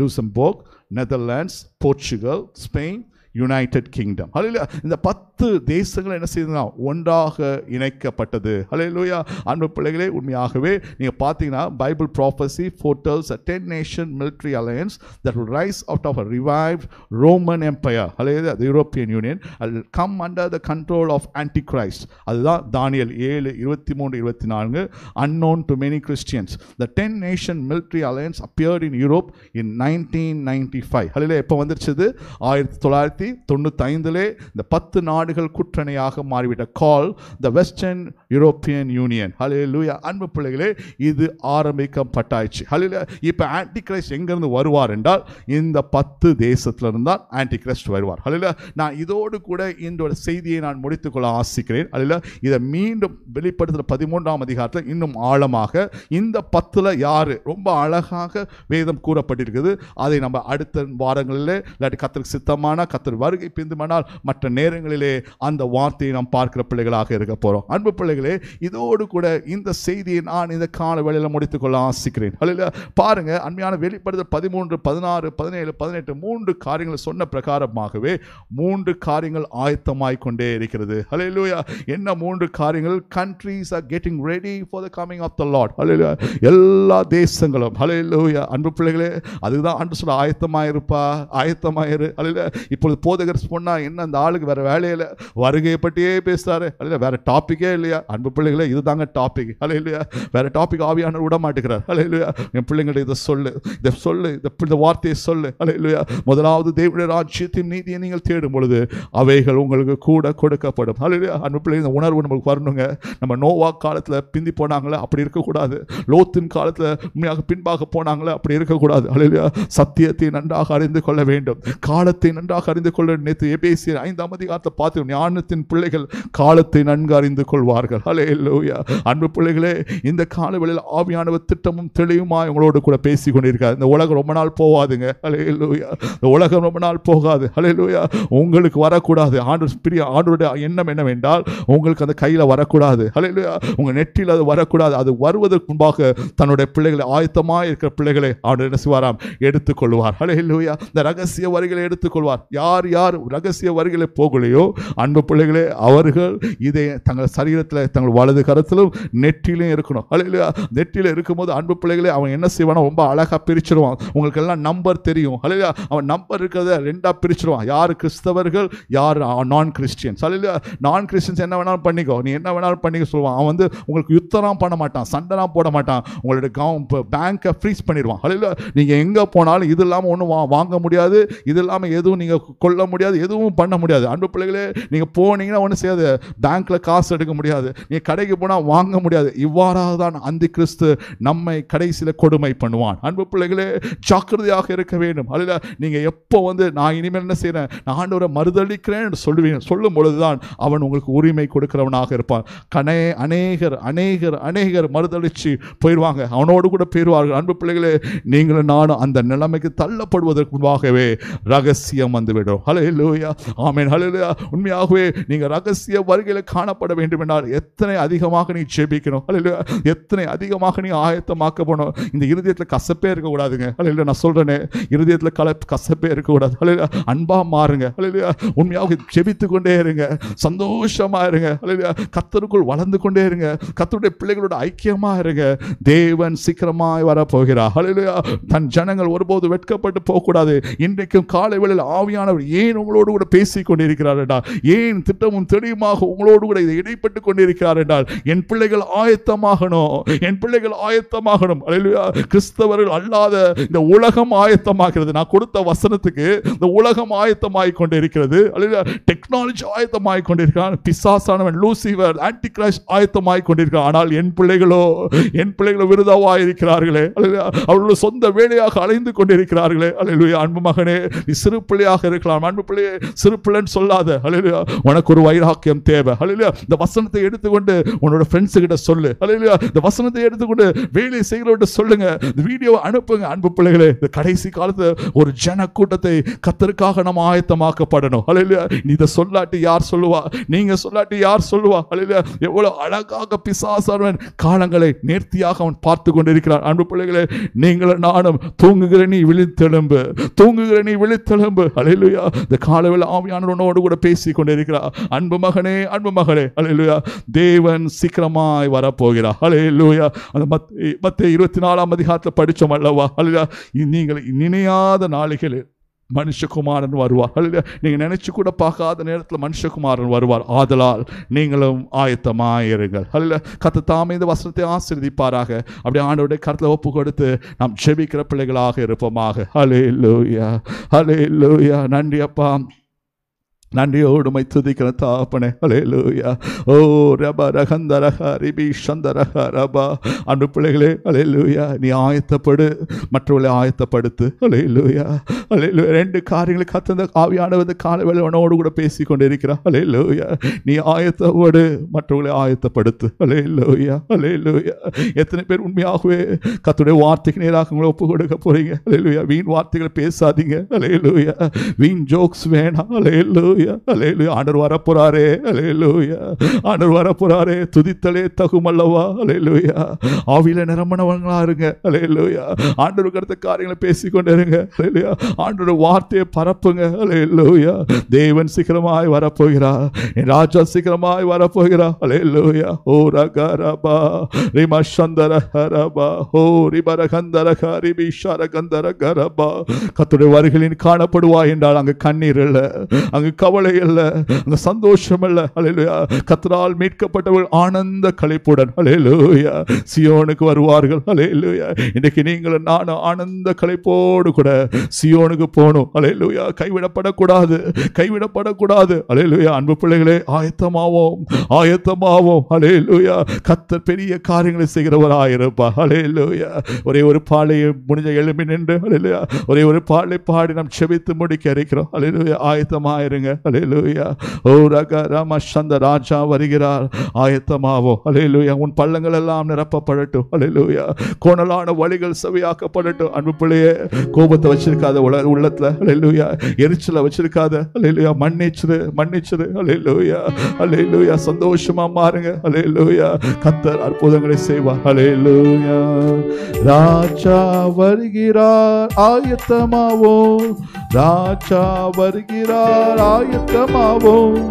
Luxembourg Netherlands Portugal Spain United Kingdom ஹலையிலா இந்த பத்து தேசங்கள் என்ன செய்யுதுன்னா ஒன்றாக இணைக்கப்பட்டது ஹலையிலூயா அன்பு பிள்ளைகளே உண்மையாகவே நீங்கள் பார்த்தீங்கன்னா Bible prophecy photos a ten nation military alliance that will rise out of a revive Roman Empire ஹலையில European Union all come under the control of Antichrist அதுதான் தானியல் ஏழு இருபத்தி மூணு இருபத்தி நான்கு unknown to many Christians the ten nation military alliance appeared in Europe in nineteen ninety five ஹலையில எப்போ வந்துருச்சது ஆயிரத்தி தொள்ளாயிரத்தி தொண்ணூத்தி ஐந்துலே இந்த பத்து நாடுகள் கூட்டணியாக மாறிவிட்ட call the Western European Union ஹalleluya அன்பு பிள்ளைகளே இது ஆரம்பிக்கப்பட்டாச்சு. ஹalleluya இப்போ ஆன்டி கிரைஸ்ட் எங்கேருந்து வருவார் என்றால் இந்த பத்து தேசத்தில் இருந்தால் ஆன்டி கிரைஸ்ட் வருவார். ஹalleluya நான் இதோடு கூட இந்த செய்தியை நான் முடித்துக்கொள்ள ஆசிக்கிறேன். ஹalleluya இதை மீண்டும் வெளிப்படுத்துகிற பதிமூன்றாம் அதிகாரத்தில் இன்னும் ஆழமாக இந்த பத்தில் யார்? ரொம்ப அழகாக வேதம் கூறப்பட்டிருக்குது. அதை நம்ம அடுத்த வாரங்களிலே இல்லாட்டி கத்தருக்கு சித்தமான கத்தர் வருகை பிந்துமானால் மற்ற நேரங்களிலே அந்த வார்த்தையை நாம் பார்க்கிற பிள்ளைகளாக இருக்க போகிறோம் அன்பு பிள்ளைகள் இதோடு கூட இந்த செய்தியை நான் இந்த கால வேளையில் முடித்துக்கொள்ள ஆசிக்கிறேன். அல்ல பாருங்க அண்மையான வெளிப்படுத்த பதிமூன்று பதினாறு பதினேழு பதினெட்டு மூன்று காரியங்களை சொன்ன பிரகாரமாகவே மூன்று காரியங்கள் ஆயத்தமாய் கொண்டே இருக்கிறது. அலையிலூயா என்ன மூன்று காரியங்கள்? Countries are getting ready for the coming of the Lord ஹalleluya எல்லா தேசங்களும் அலையிலூயா அன்பு பிள்ளைகளே அதுதான் அன்பு சொல்ல ஆயத்தமாயிருப்பா ஆயத்தமாயிரு அல்ல இப்பொழுது போதகர் சொன்னால் என்ன அந்த ஆளுக்கு வேற வேலையில வருகையை பற்றியே பேசுறாரு. அல்ல வேற டாப்பிக்கே இல்லையா? அன்பு பிள்ளைகளே இதுதாங்க டாபிக் ஹலே இல்லையா வேறு டாபிக் ஆவியானவர் விட மாட்டேங்கிறார். ஹலே இல்லையா என் பிள்ளைங்கள்ட்ட இதை சொல்லு. இதை சொல்லு. இந்த வார்த்தையை சொல்லு. ஹலே இல்லையா முதலாவது தேவனுடைய ராஜ்யத்தின் நீதியை நீங்கள் தேடும் பொழுது அவைகள் உங்களுக்கு கூட கொடுக்கப்படும். ஹலே இல்லையா அன்பு பிள்ளைங்க இந்த உணர்வு நமக்கு வரணுங்க. நம்ம நோவா காலத்தில் பிந்தி போனாங்களே? அப்படி இருக்கக்கூடாது. லோத்தின் காலத்தில் உண்மையாக பின்பாக போனாங்களே? அப்படி இருக்கக்கூடாது. ஹலே இல்லையா சத்தியத்தை நன்றாக அறிந்து கொள்ள வேண்டும். காலத்தை நன்றாக அறிந்து கொள்ள நேற்று எபேசியர் ஐந்தாம் அதிகாரத்தை பார்த்து ஞானத்தின் பிள்ளைகள் காலத்தை நன்கு அறிந்து கொள்வார்கள். ஹலே லூயா அன்பு பிள்ளைகளே இந்த காலவெளியில் ஆவியானவர் திட்டமும் தெளிவுமாய் உங்களோடு கூட பேசி கொண்டிருக்கார் இந்த உலகம் ரொம்ப நாள் போகாதுங்க. ஹலே லூயா இந்த உலகம் ரொம்ப நாள் போகாது. ஹலே லூயா உங்களுக்கு வரக்கூடாது. ஆண்டு பிரிய ஆண்டோட எண்ணம் என்னவென்றால் உங்களுக்கு அந்த கையில் வரக்கூடாது. ஹலே லூயா உங்கள் நெற்றியில் அது வரக்கூடாது. அது வருவதற்கு முன்பாக தன்னுடைய பிள்ளைகளை ஆயத்தமாக இருக்கிற பிள்ளைகளை ஆண்டு என்ன செய்வாராம்? எடுத்துக்கொள்வார். ஹலே லூயா இந்த ரகசிய வரிகளை எடுத்துக்கொள்வார். யார் யார் ரகசிய வரிகளை போகலையோ அன்பு பிள்ளைகளே அவர்கள் இதை தங்கள் சரீரத்தில் தங்கள் வலது கரத்திலும் நெற்றிலையும் இருக்கணும். அல்லையா நெற்றியில் இருக்கும்போது அன்பு பிள்ளைகளே அவன் என்ன செய்வானா ரொம்ப அழகாக பிரிச்சிருவான். உங்களுக்கு எல்லாம் நம்பர் தெரியும். அல்லையா அவன் நம்பர் இருக்கிறத ரெண்டாக பிரிச்சிருவான். யார் கிறிஸ்தவர்கள் யார் நான் கிறிஸ்டியன்ஸ் அல்லையா நான் கிறிஸ்டியன்ஸ் என்ன வேணாலும் பண்ணிக்கோ. நீ என்ன வேணாலும் பண்ணிக்க சொல்லுவான். அவன் வந்து உங்களுக்கு யுத்தம்லாம் பண்ண மாட்டான். சண்டைலாம் போட மாட்டான். உங்களோட கவு பேங்க்கை ஃப்ரீஸ் பண்ணிடுவான் அல்லையா நீங்கள் எங்கே போனாலும் இது இல்லாமல் ஒன்றும் வா வாங்க முடியாது. இது இல்லாமல் எதுவும் நீங்கள் கொள்ள முடியாது. எதுவும் பண்ண முடியாது. அன்பு பிள்ளைகளே நீங்கள் போனீங்கன்னா ஒன்றும் செய்யாது. பேங்க்கில் காசு எடுக்க முடியாது. நீ கடைக்கு போனால் வாங்க முடியாது. இவ்வாறாக தான் அந்த கிறிஸ்து நம்மை கடைசியில் கொடுமை பண்ணுவான். அன்பு பிள்ளைகளே ஜாக்கிரதையாக இருக்க வேண்டும். அல்ல நீங்கள் எப்போ வந்து நான் இனிமேல் என்ன செய்கிறேன் நான் ஆண்டவரை மறுதளிக்கிறேன் சொல்லுவேன் சொல்லும் பொழுது தான் அவன் உங்களுக்கு உரிமை கொடுக்கிறவனாக இருப்பான். கனே அநேகர் அநேகர் அநேகர் மறுதளித்து போயிடுவாங்க அவனோடு கூட போயிடுவார்கள் அன்பு பிள்ளைகளே நீங்களும் நானும் அந்த நிலைமைக்கு தள்ளப்படுவதற்கு முன்பாகவே ரகசியம் வந்துவிடும். ஹலே லூயா ஆமேன். ஹலே உண்மையாகவே நீங்கள் ரகசிய வருகையில் காணப்பட வேண்டும் என்றால் எத்தனை அதிகமாக நீ ஜெபிக்கணும்? அல்ல எத்தனை அதிகமாக நீ ஆயத்தமாக்கப்படணும்? இந்த இருதயத்தில் கசப்பே இருக்கக்கூடாதுங்க. ஹலே நான் சொல்கிறேனே இருதயத்தில் கல கசப்பே இருக்கக்கூடாது. அல்ல அன்பாக மாறுங்க. அல்ல உண்மையாக ஜெபித்து கொண்டே இருங்க. சந்தோஷமா இருங்க. அல்ல கத்தருக்குள் வளர்ந்து கொண்டே இருங்க. கத்தருடைய பிள்ளைகளோட ஐக்கியமா இருங்க. தேவன் சீக்கிரமாய் வரப்போகிறார். அல்லையா தன் ஜனங்கள் ஒருபோது வெட்கப்பட்டு போகக்கூடாது. இன்றைக்கும் காலை வேளையில் ஆவியானவர் ஏன் உங்களோடு கூட பேசி கொண்டிருக்கிறார்டா ஏன் திட்டமும் தெளிவுமாக உங்களோடு கூட இதை இடைப்பட்டு கொண்டிருக்கிறார் என்றால் என் பிள்ளைகள் ஆயத்தமாகணும் என் பிள்ளைகள் ஆயத்தமாகணும். கிறிஸ்தவர்கள் அல்லாத இந்த உலகம் ஆயத்தமாகிறது. நான் கொடுத்த வசனத்துக்கு இந்த உலகம் ஆயத்தமாகி கொண்டு இருக்கிறது டெக்னாலஜி ஆயத்தமாகிக் கொண்டிருக்கிறான். பிசாசானவன் லூசிவர் ஆன்டி கிராஷ் ஆயத்தமாகி கொண்டிருக்கிறான். ஆனால் என் பிள்ளைகளோ என் பிள்ளைகளோ விருதாவாக இருக்கிறார்களே அவர்களோட சொந்த வேலையாக அலைந்து கொண்டிருக்கிறார்களே. அல்ல அன்பு மகனே நீ சிறு பிள்ளையாக இருக்கலாம். அன்பு பிள்ளையே சிறு பிள்ளைன்னு சொல்லாத. அல்ல உனக்கு ஒரு வைராக்கியம் தேவை. அல்ல இந்த வசனத்தை எடுத்து எடுத்துக்கொண்டு உன்னோட ஃப்ரெண்ட்ஸு கிட்ட சொல்லு. அல்ல இந்த வசனத்தை எடுத்துக்கொண்டு வேலை செய்கிறவர்கிட்ட சொல்லுங்க. இந்த வீடியோவை அனுப்புங்க அன்பு பிள்ளைகளே. இந்த கடைசி காலத்துல ஒரு ஜன கூட்டத்தை கத்தருக்காக நம்ம ஆயத்தமாக்கப்படணும். அல்ல நீ இதை சொல்லாட்டி யார் சொல்லுவா? நீங்க சொல்லாட்டி யார் சொல்லுவா? அல்ல எவ்வளவு அழகாக பிசாசவன் காலங்களை நேர்த்தியாக அவன் பார்த்து கொண்டிருக்கிறான் அன்பு பிள்ளைகளே நீங்களும் நானும் தூங்குகிற நீ விழித்தெலும்பு தூங்குகிற நீ விழித்தெலும்பு அலையிலுயா இந்த காலவில் ஆவியானவனோடு கூட பேசி கொண்டிருக்கிறார் அன்பு மகனே அன்பு மகளே. அலையிலுயா தேவன் சீக்கிரமாய் வரப்போகிறார். அலையிலுயா அந்த மத் மற்ற இருபத்தி நாலாம் அதிகாரத்தில் படித்தோம் அல்லவா? அல்லா நீங்கள் நினையாத நாளிகளில் மனுஷகுமாரன் வருவார். அல்ல நீங்கள் நினச்சி கூட பார்க்காத நேரத்தில் மனுஷகுமாரன் வருவார். ஆதலால் நீங்களும் ஆயத்தமாயிருங்கள் அல்ல கத்த தாமே இந்த வசனத்தை ஆசிர்வதிப்பாராக. அப்படி ஆண்டோடைய கருத்தில் ஒப்பு கொடுத்து நாம் ஜெபிக்கிற பிள்ளைகளாக இருப்போமாக. ஹலே லூயா ஹலே லூயா நன்றி அப்பா. நன்றியோடு மை துதிக்கிற தாப்பனே. ஹலே லூயா ஓ ரப ரகந்தரக ரிபி சந்தரக ரபா. அன்று பிள்ளைகளே ஹலே லூயா நீ ஆயத்தப்படு மற்றவர்களை ஆயத்தப்படுத்து. ஹலே லூயா ஹலே ரெண்டு காரியங்களை கத்தந்த ஆவியானவது காலை வேலை உணவோடு கூட பேசி கொண்டிருக்கிறா ஹலே லூயா நீ ஆயத்தப்படு மற்றவர்களை ஆயத்தப்படுத்து. ஹலே லூயா ஹலே லூயா எத்தனை பேர் உண்மையாகவே கத்துடைய வார்த்தைக்கு நேராக உங்களை ஒப்பு கொடுக்க போறீங்க. ஹலே லூயா வீண் வார்த்தைகளை பேசாதீங்க. ஹலே லூயா வீண் ஜோக்ஸ் வேணாம். ஹலே லூயா அலேலு ஆண்டர் வரப்போறாரே அலேலூயா ஆண்டர் வரப்போறாரே. துதித்தலே தகுமல்லவா அலேலூயா ஆவியில நிரம்பணவங்களா இருங்க அலேலூயா ஆண்டருக்கு கருத்த காரியங்களை பேசிக்கொண்டே இருங்க அலேலூயா ஆண்டோட வார்த்தையை பரப்புங்க அலேலூயா தேவன் சீக்கிரமாய் வரப்போகிறார். என் ராஜா சீக்கிரமாய் வரப்போகிறார் அலேலூயா ஓ ரகரபா ரிம சந்தர ஹரபா ஓ ரிபர கந்தர ஹரிபி ஷர கந்தர கரபா. கத்துடைய வருகளின் காணப்படுவா என்றால் அங்கு கண்ணீர் இல்லை அங்கு கவலை அல்ல அந்த சந்தோஷம் அல்ல. அலையிலுயா கத்தரால் மீட்கப்பட்டவர்கள் ஆனந்த கலைப்புடன் அலையிலுயா சியோனுக்கு வருவார்கள். அலையிலுயா இன்னைக்கு நீங்களும் நானும் ஆனந்த கலைப்போடு கூட சியோனுக்கு போகணும். அலையிலுயா கைவிடப்படக்கூடாது. கைவிடப்படக்கூடாது. அலையிலுயா அன்பு பிள்ளைகளே ஆயத்தமாவோம். ஆயத்தமாவோம். அலையிலுயா கத்தர் பெரிய காரியங்களை செய்கிறவராயிருப்பா. அலையிலுயா ஒரே ஒரு பாலையை முடிஞ்ச எழுப்பி நின்று. அலையிலுயா ஒரே ஒரு பாலை பாடி நாம் செபித்து முடிக்க இருக்கிறோம். அலையிலுயா ஆயத்தமாயிருங்க. ஹalleluya ஓ ரக ராம ராஜா வருகிறார். ஆயத்தமாவோம் அலையலுயா உன் பள்ளங்கள் எல்லாம் நிரப்பப்படட்டும். அலையலுயா கோணலான வழிகள் செவியாக்கப்படட்டும். அன்பு பிள்ளையே கோபத்தை வச்சிருக்காத உல உள்ளத்துல. அலையலுயா எரிச்சலை வச்சிருக்காத. அலையலுயா மன்னிச்சிரு மன்னிச்சிரு. அலையலுயா அலையலுயா சந்தோஷமா மாறுங்க. அலையலுயா கத்தர் அற்புதங்களை செய்வார். அலையலுயா ராஜா வருகிறார். ஆயத்தமாவோ. ராஜா வருகிறார் ஆயத்தமாவோம்.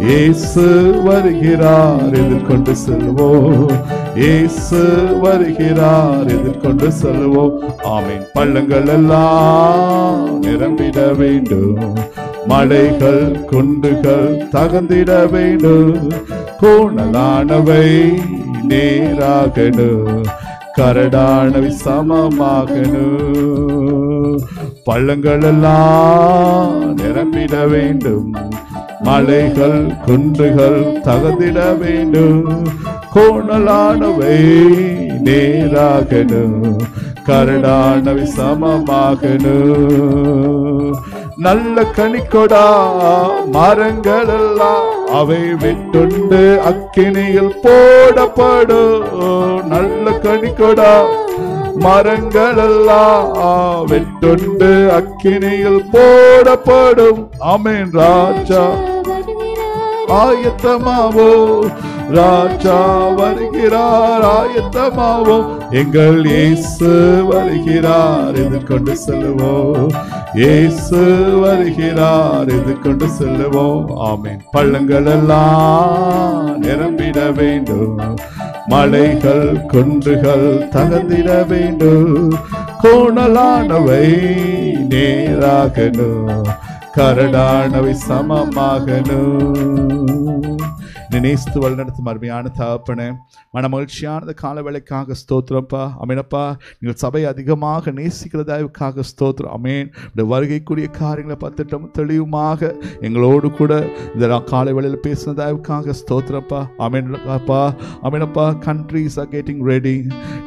இயேசு வருகிறார் எதிர்கொண்டு செல்வோம். இயேசு வருகிறார் எதிர்கொண்டு செல்வோம். ஆமீன். பள்ளங்கள் எல்லாம் நிரம்பிட வேண்டும். மலைகள் குண்டுகள் தகந்திட வேண்டும். கோணலானவை நேராகணும். கரடானவை சமமாகணும். பள்ளங்கள் எல்லாம் நிரம்பிட வேண்டும். மலைகள் குன்றுகள் தகந்திட வேண்டும். கோணலானவை நேராகணும். கரடானவை சமமாகணும். நல்ல கனிக்கொடா மரங்கள் எல்லாம் அவை வெட்டுண்டு அக்கினியில் போடப்படும். நல்ல கனிக்கொடா மரங்களெல்லாம் வெட்டுண்டு அக்கினியில் போடப்படும். அமேன் ராஜா. ஆயத்தமாவோ ராஜா வருகிறார். ஆயத்தமாவோ எங்கள் இயேசு வருகிறார். எதிர்கொண்டு செல்லுவோம். இயேசு வருகிறார். எதிர்கொண்டு செல்லுவோம். ஆமேன். பள்ளங்கள் எல்லாம் நிரம்பிட வேண்டும். மலைகள் குன்றுகள் தகந்திட வேண்டும். கோணலானவை நேராகணும். கரடானவை சமமாகணும். என்னை நேசித்து வழிநடத்தும் அருமையான தகப்பன மன மகிழ்ச்சியானது காலவேளைக்காக ஸ்தோத்திரப்பா அமீனப்பா நீங்கள் சபை அதிகமாக நேசிக்கிறதாவுக்காக ஸ்தோத்திரம் அமேன் இந்த வருகைக்குரிய காரியங்களை பார்த்துட்டோம் தெளிவுமாக எங்களோடு கூட இந்த காலவேளையில் பேசினதாவுக்காக ஸ்தோத்திரப்பா அமீனப்பா அமீனப்பா countries are getting ready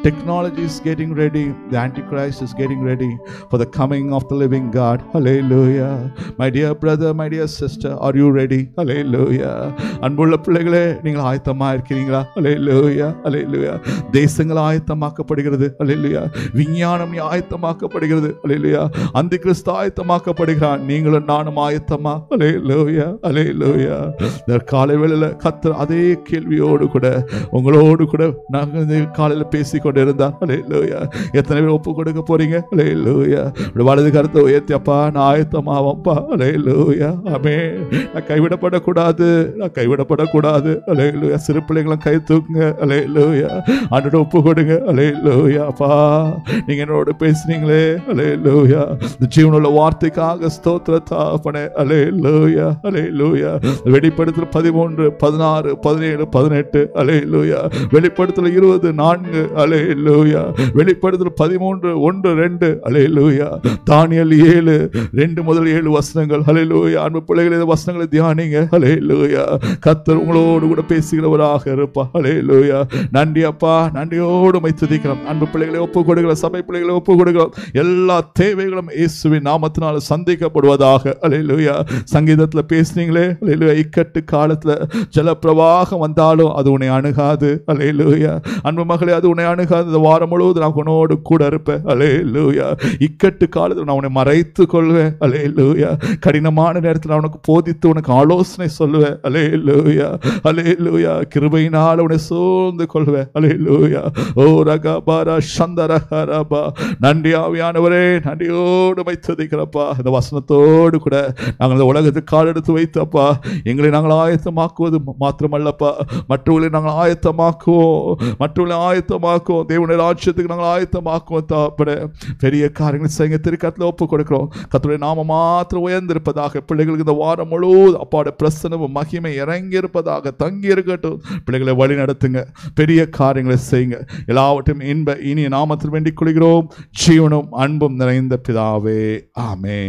technology is getting ready the Antichrist is getting ready for the coming of the living God ஹலே லூயா my dear brother my dear sister are you ready ஹலே லூயா அன்புள்ள பிள்ளை பிள்ளைகளே நீங்கள் ஆயத்தமா இருக்கிறீங்களா அலையிலுயா அலையிலுயா தேசங்கள் ஆயத்தமாக்கப்படுகிறது. அலையிலுயா விஞ்ஞானம் ஆயத்தமாக்கப்படுகிறது. அலையிலுயா அந்த கிறிஸ்து ஆயத்தமாக்கப்படுகிறான் நீங்களும் நானும் ஆயத்தமா? அலையிலுயா அலையிலுயா இந்த காலை வேளையில் கத்த அதே கேள்வியோடு கூட உங்களோடு கூட நாங்கள் காலையில் பேசி கொண்டு இருந்தா அலையிலுயா எத்தனை பேர் ஒப்பு கொடுக்க போறீங்க? அலையிலுயா வலது கருத்தை உயர்த்தியப்பா நான் ஆயத்தமாவப்பா. லோயா அமே நான் கைவிடப்படக்கூடாது. நான் கைவிடப்படக்கூடாது. அலையிலுயா. சிறு பிள்ளைங்களும் கை தூக்குங்க. அலே லூயா அன்னோட ஒப்பு கொடுங்க. அலையிலுயா. அப்பா நீங்க என்னோட பேசுனீங்களே. அலையிலுயா. இந்த ஜீவனுள்ள வார்த்தைக்காக ஸ்தோத்திரத்தா பண்ண அலையிலுயா. அலையிலுயா. வெளிப்படுத்தல் பதிமூன்று பதினாறு பதினேழு பதினெட்டு. அலையிலுயா. வெளிப்படுத்தல் இருபது நான்கு. அலையிலுயா. வெளிப்படுத்தல் பதிமூன்று ஒன்று ரெண்டு. அலையிலுயா. தானியல் ஏழு ரெண்டு முதல் ஏழு வசனங்கள். அலையிலுயா. அன்பு பிள்ளைகளை வசனங்களை தியானிங்க. லூயா கத்தர் உங்களோடு கூட பேசுகிறவராக இருப்பா. லோயா நன்றி அப்பா. நன்றியோடு மை துதிக்கிறோம். அன்பு பிள்ளைகளை ஒப்பு கொடுக்கிறோம். சபை பிள்ளைகளை ஒப்பு கொடுக்கிறோம். எல்லா தேவைகளும் இயேசுவின் நாமத்தினால் சந்திக்கப்படுவதாக. அலையிலுயா சங்கீதத்தில் பேசுனீங்களே. அலையிலுயா இக்கட்டு காலத்துல ஜலப்பிரவாகம் வந்தாலும் அது உன்னை அணுகாது. அலையிலுயா அன்பு மகளே அது உன்னை அணுகாது. இந்த வாரம் முழுவதும் நான் உன்னோடு கூட இருப்பேன். அலையிலுயா இக்கட்டு காலத்தில் நான் உன்னை மறைத்து கொள்வேன். அலையிலுயா கடினமான நேரத்தில் நான் உனக்கு போதித்து உனக்கு ஆலோசனை சொல்லுவேன். அலே லூயா கிருபையினால் உன்னை சூழ்ந்து கொள்வேன். அலேலூயா ஓ ரகபாரா சந்தரஹரபா நன்றி ஆவியானவரே. நன்றியோடு வைத்ததிக்கிறப்பா இந்த வசனத்தோடு கூட நாங்கள் இந்த உலகத்துக்கு கால் எடுத்து வைத்தப்பா. எங்களை நாங்கள் ஆயத்தமாக்குவது மாத்திரமல்லப்பா. மற்றவர்களை நாங்கள் ஆயத்தமாக்குவோம். மற்றவர்களை ஆயத்தமாக்குவோம். தேவனுடைய ராஜ்யத்துக்கு நாங்கள் ஆயத்தமாக்குவோம் தாப்பட பெரிய காரியங்களை செய்ய திருக்கத்தில் ஒப்பு கொடுக்கிறோம் கத்துடைய நாம மாத்திரம் உயர்ந்திருப்பதாக. பிள்ளைகளுக்கு இந்த வாரம் முழுவதும் அப்பாவோட பிரசனமும் மகிமை இறங்கியிருப்பதாக இருப்பதாக தங்கி இருக்கட்டும் பிள்ளைகளை வழி நடத்துங்க. பெரிய காரியங்களை செய்யுங்க. எல்லாவற்றையும் இன்ப இனிய நாமத்தில் வேண்டிக் கொள்கிறோம். ஜீவனும் அன்பும் நிறைந்த பிதாவே. ஆமே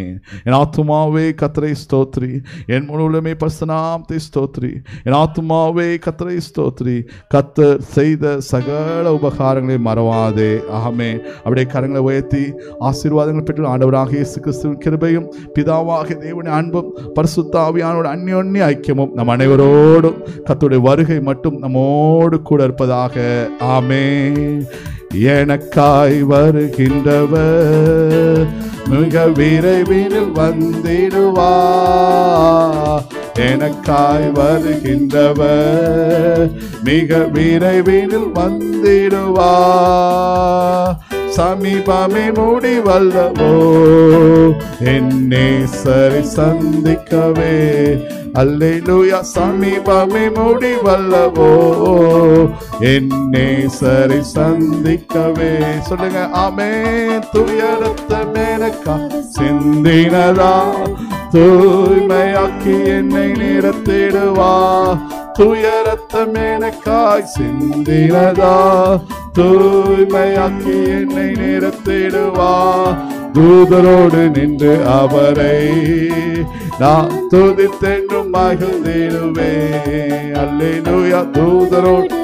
என் ஆத்துமாவே கத்தரை ஸ்தோத்ரி. என் முழுவதுமே பர்சனாமத்தை ஸ்தோத்ரி. என் ஆத்துமாவே கத்தரை ஸ்தோத்ரி. கத்தர் செய்த சகல உபகாரங்களை மறவாதே. ஆமே அப்படியே கரங்களை உயர்த்தி ஆசீர்வாதங்கள் பெற்று ஆண்டவராக இயேசு கிறிஸ்துவின் கிருபையும் பிதாவாக தேவனின் அன்பும் பரிசுத்தாவியானோட அந்யோன்ய ஐக்கியமும் நம் அனைவரோடும் கத்துடைய வருகை மட்டும் நம்மோடு கூட இருப்பதாக. ஆமே எனக்காய் வருகின்றவர் மிக விரைவில் வந்திடுவா. எனக்காய் வருகின்றவர் மிக விரைவில் வந்திடுவா. சமீபமே முடிவல்லவோ என்னே சரி சந்திக்கவே. அல்லேலூயா சமீபமே முடிவல்லவோ? என்னே சரி சந்திக்கவே. சொல்லுங்க ஆமே துயரத்த மேனக்கா சிந்தினதா? தூய்மையாக்கி என்னை நிறத்திடுவா துயரத்த மேனக்காய் சிந்தினதா? தூய்மையாக்கி என்னை நிறத்திடுவா தூதரோடு நின்று அவரை நான் துதித்தென்றும் மகிழ்ந்திடுவே அல்லேலூயா தூதரோடு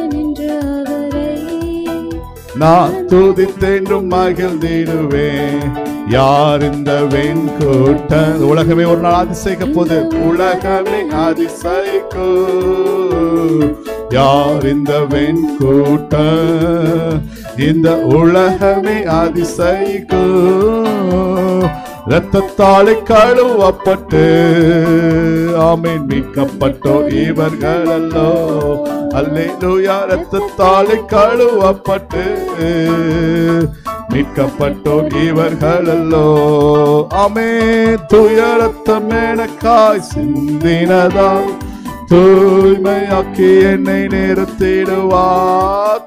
நான் துதித்தென்றும் மகிழ்ந்திடுவேன் யார் இந்த வெண்கூட்ட உலகமே ஒரு நாள் அதிசயிக்க போது உலகமே அதிசயிக்கு யார் இந்த வெண்கூட்ட இந்த உலகமே அதிசயிக்கும். ரத்தத்தாலே கழுவப்பட்டு ஆமீன் மீட்கப்பட்டோ இவர்கள் அல்லோ அல்லேலூயா ரத்தத்தாலே கழுவப்பட்டு மீட்கப்பட்டோர் இவர்கள் அல்லோ ஆமே துயரத்தம் எனக்காய் சிந்தினதான் தூய்மையாக்கி என்னை நிறுத்திடுவா.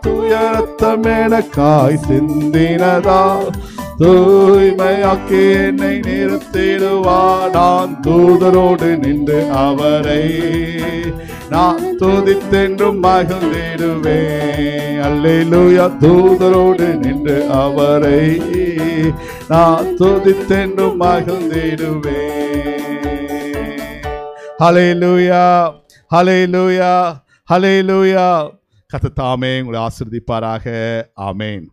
துயரத்தம் எனக்காய் சிந்தினதா. தூய்மையாக்கி என்னை நிறுத்திடுவா. நான் தூதரோடு நின்று அவரை நான் துதித்தென்றும் மகிழ்ந்திடுவேன் அல்லேலூயா தூதரோடு நின்று அவரை நான் துதித்தென்றும் மகிழ்ந்திடுவேன் ஹலே லூயா ஹலே லூயா கத்த தாமே உங்களை ஆசிர்வதிப்பாராக. ஆமேன்.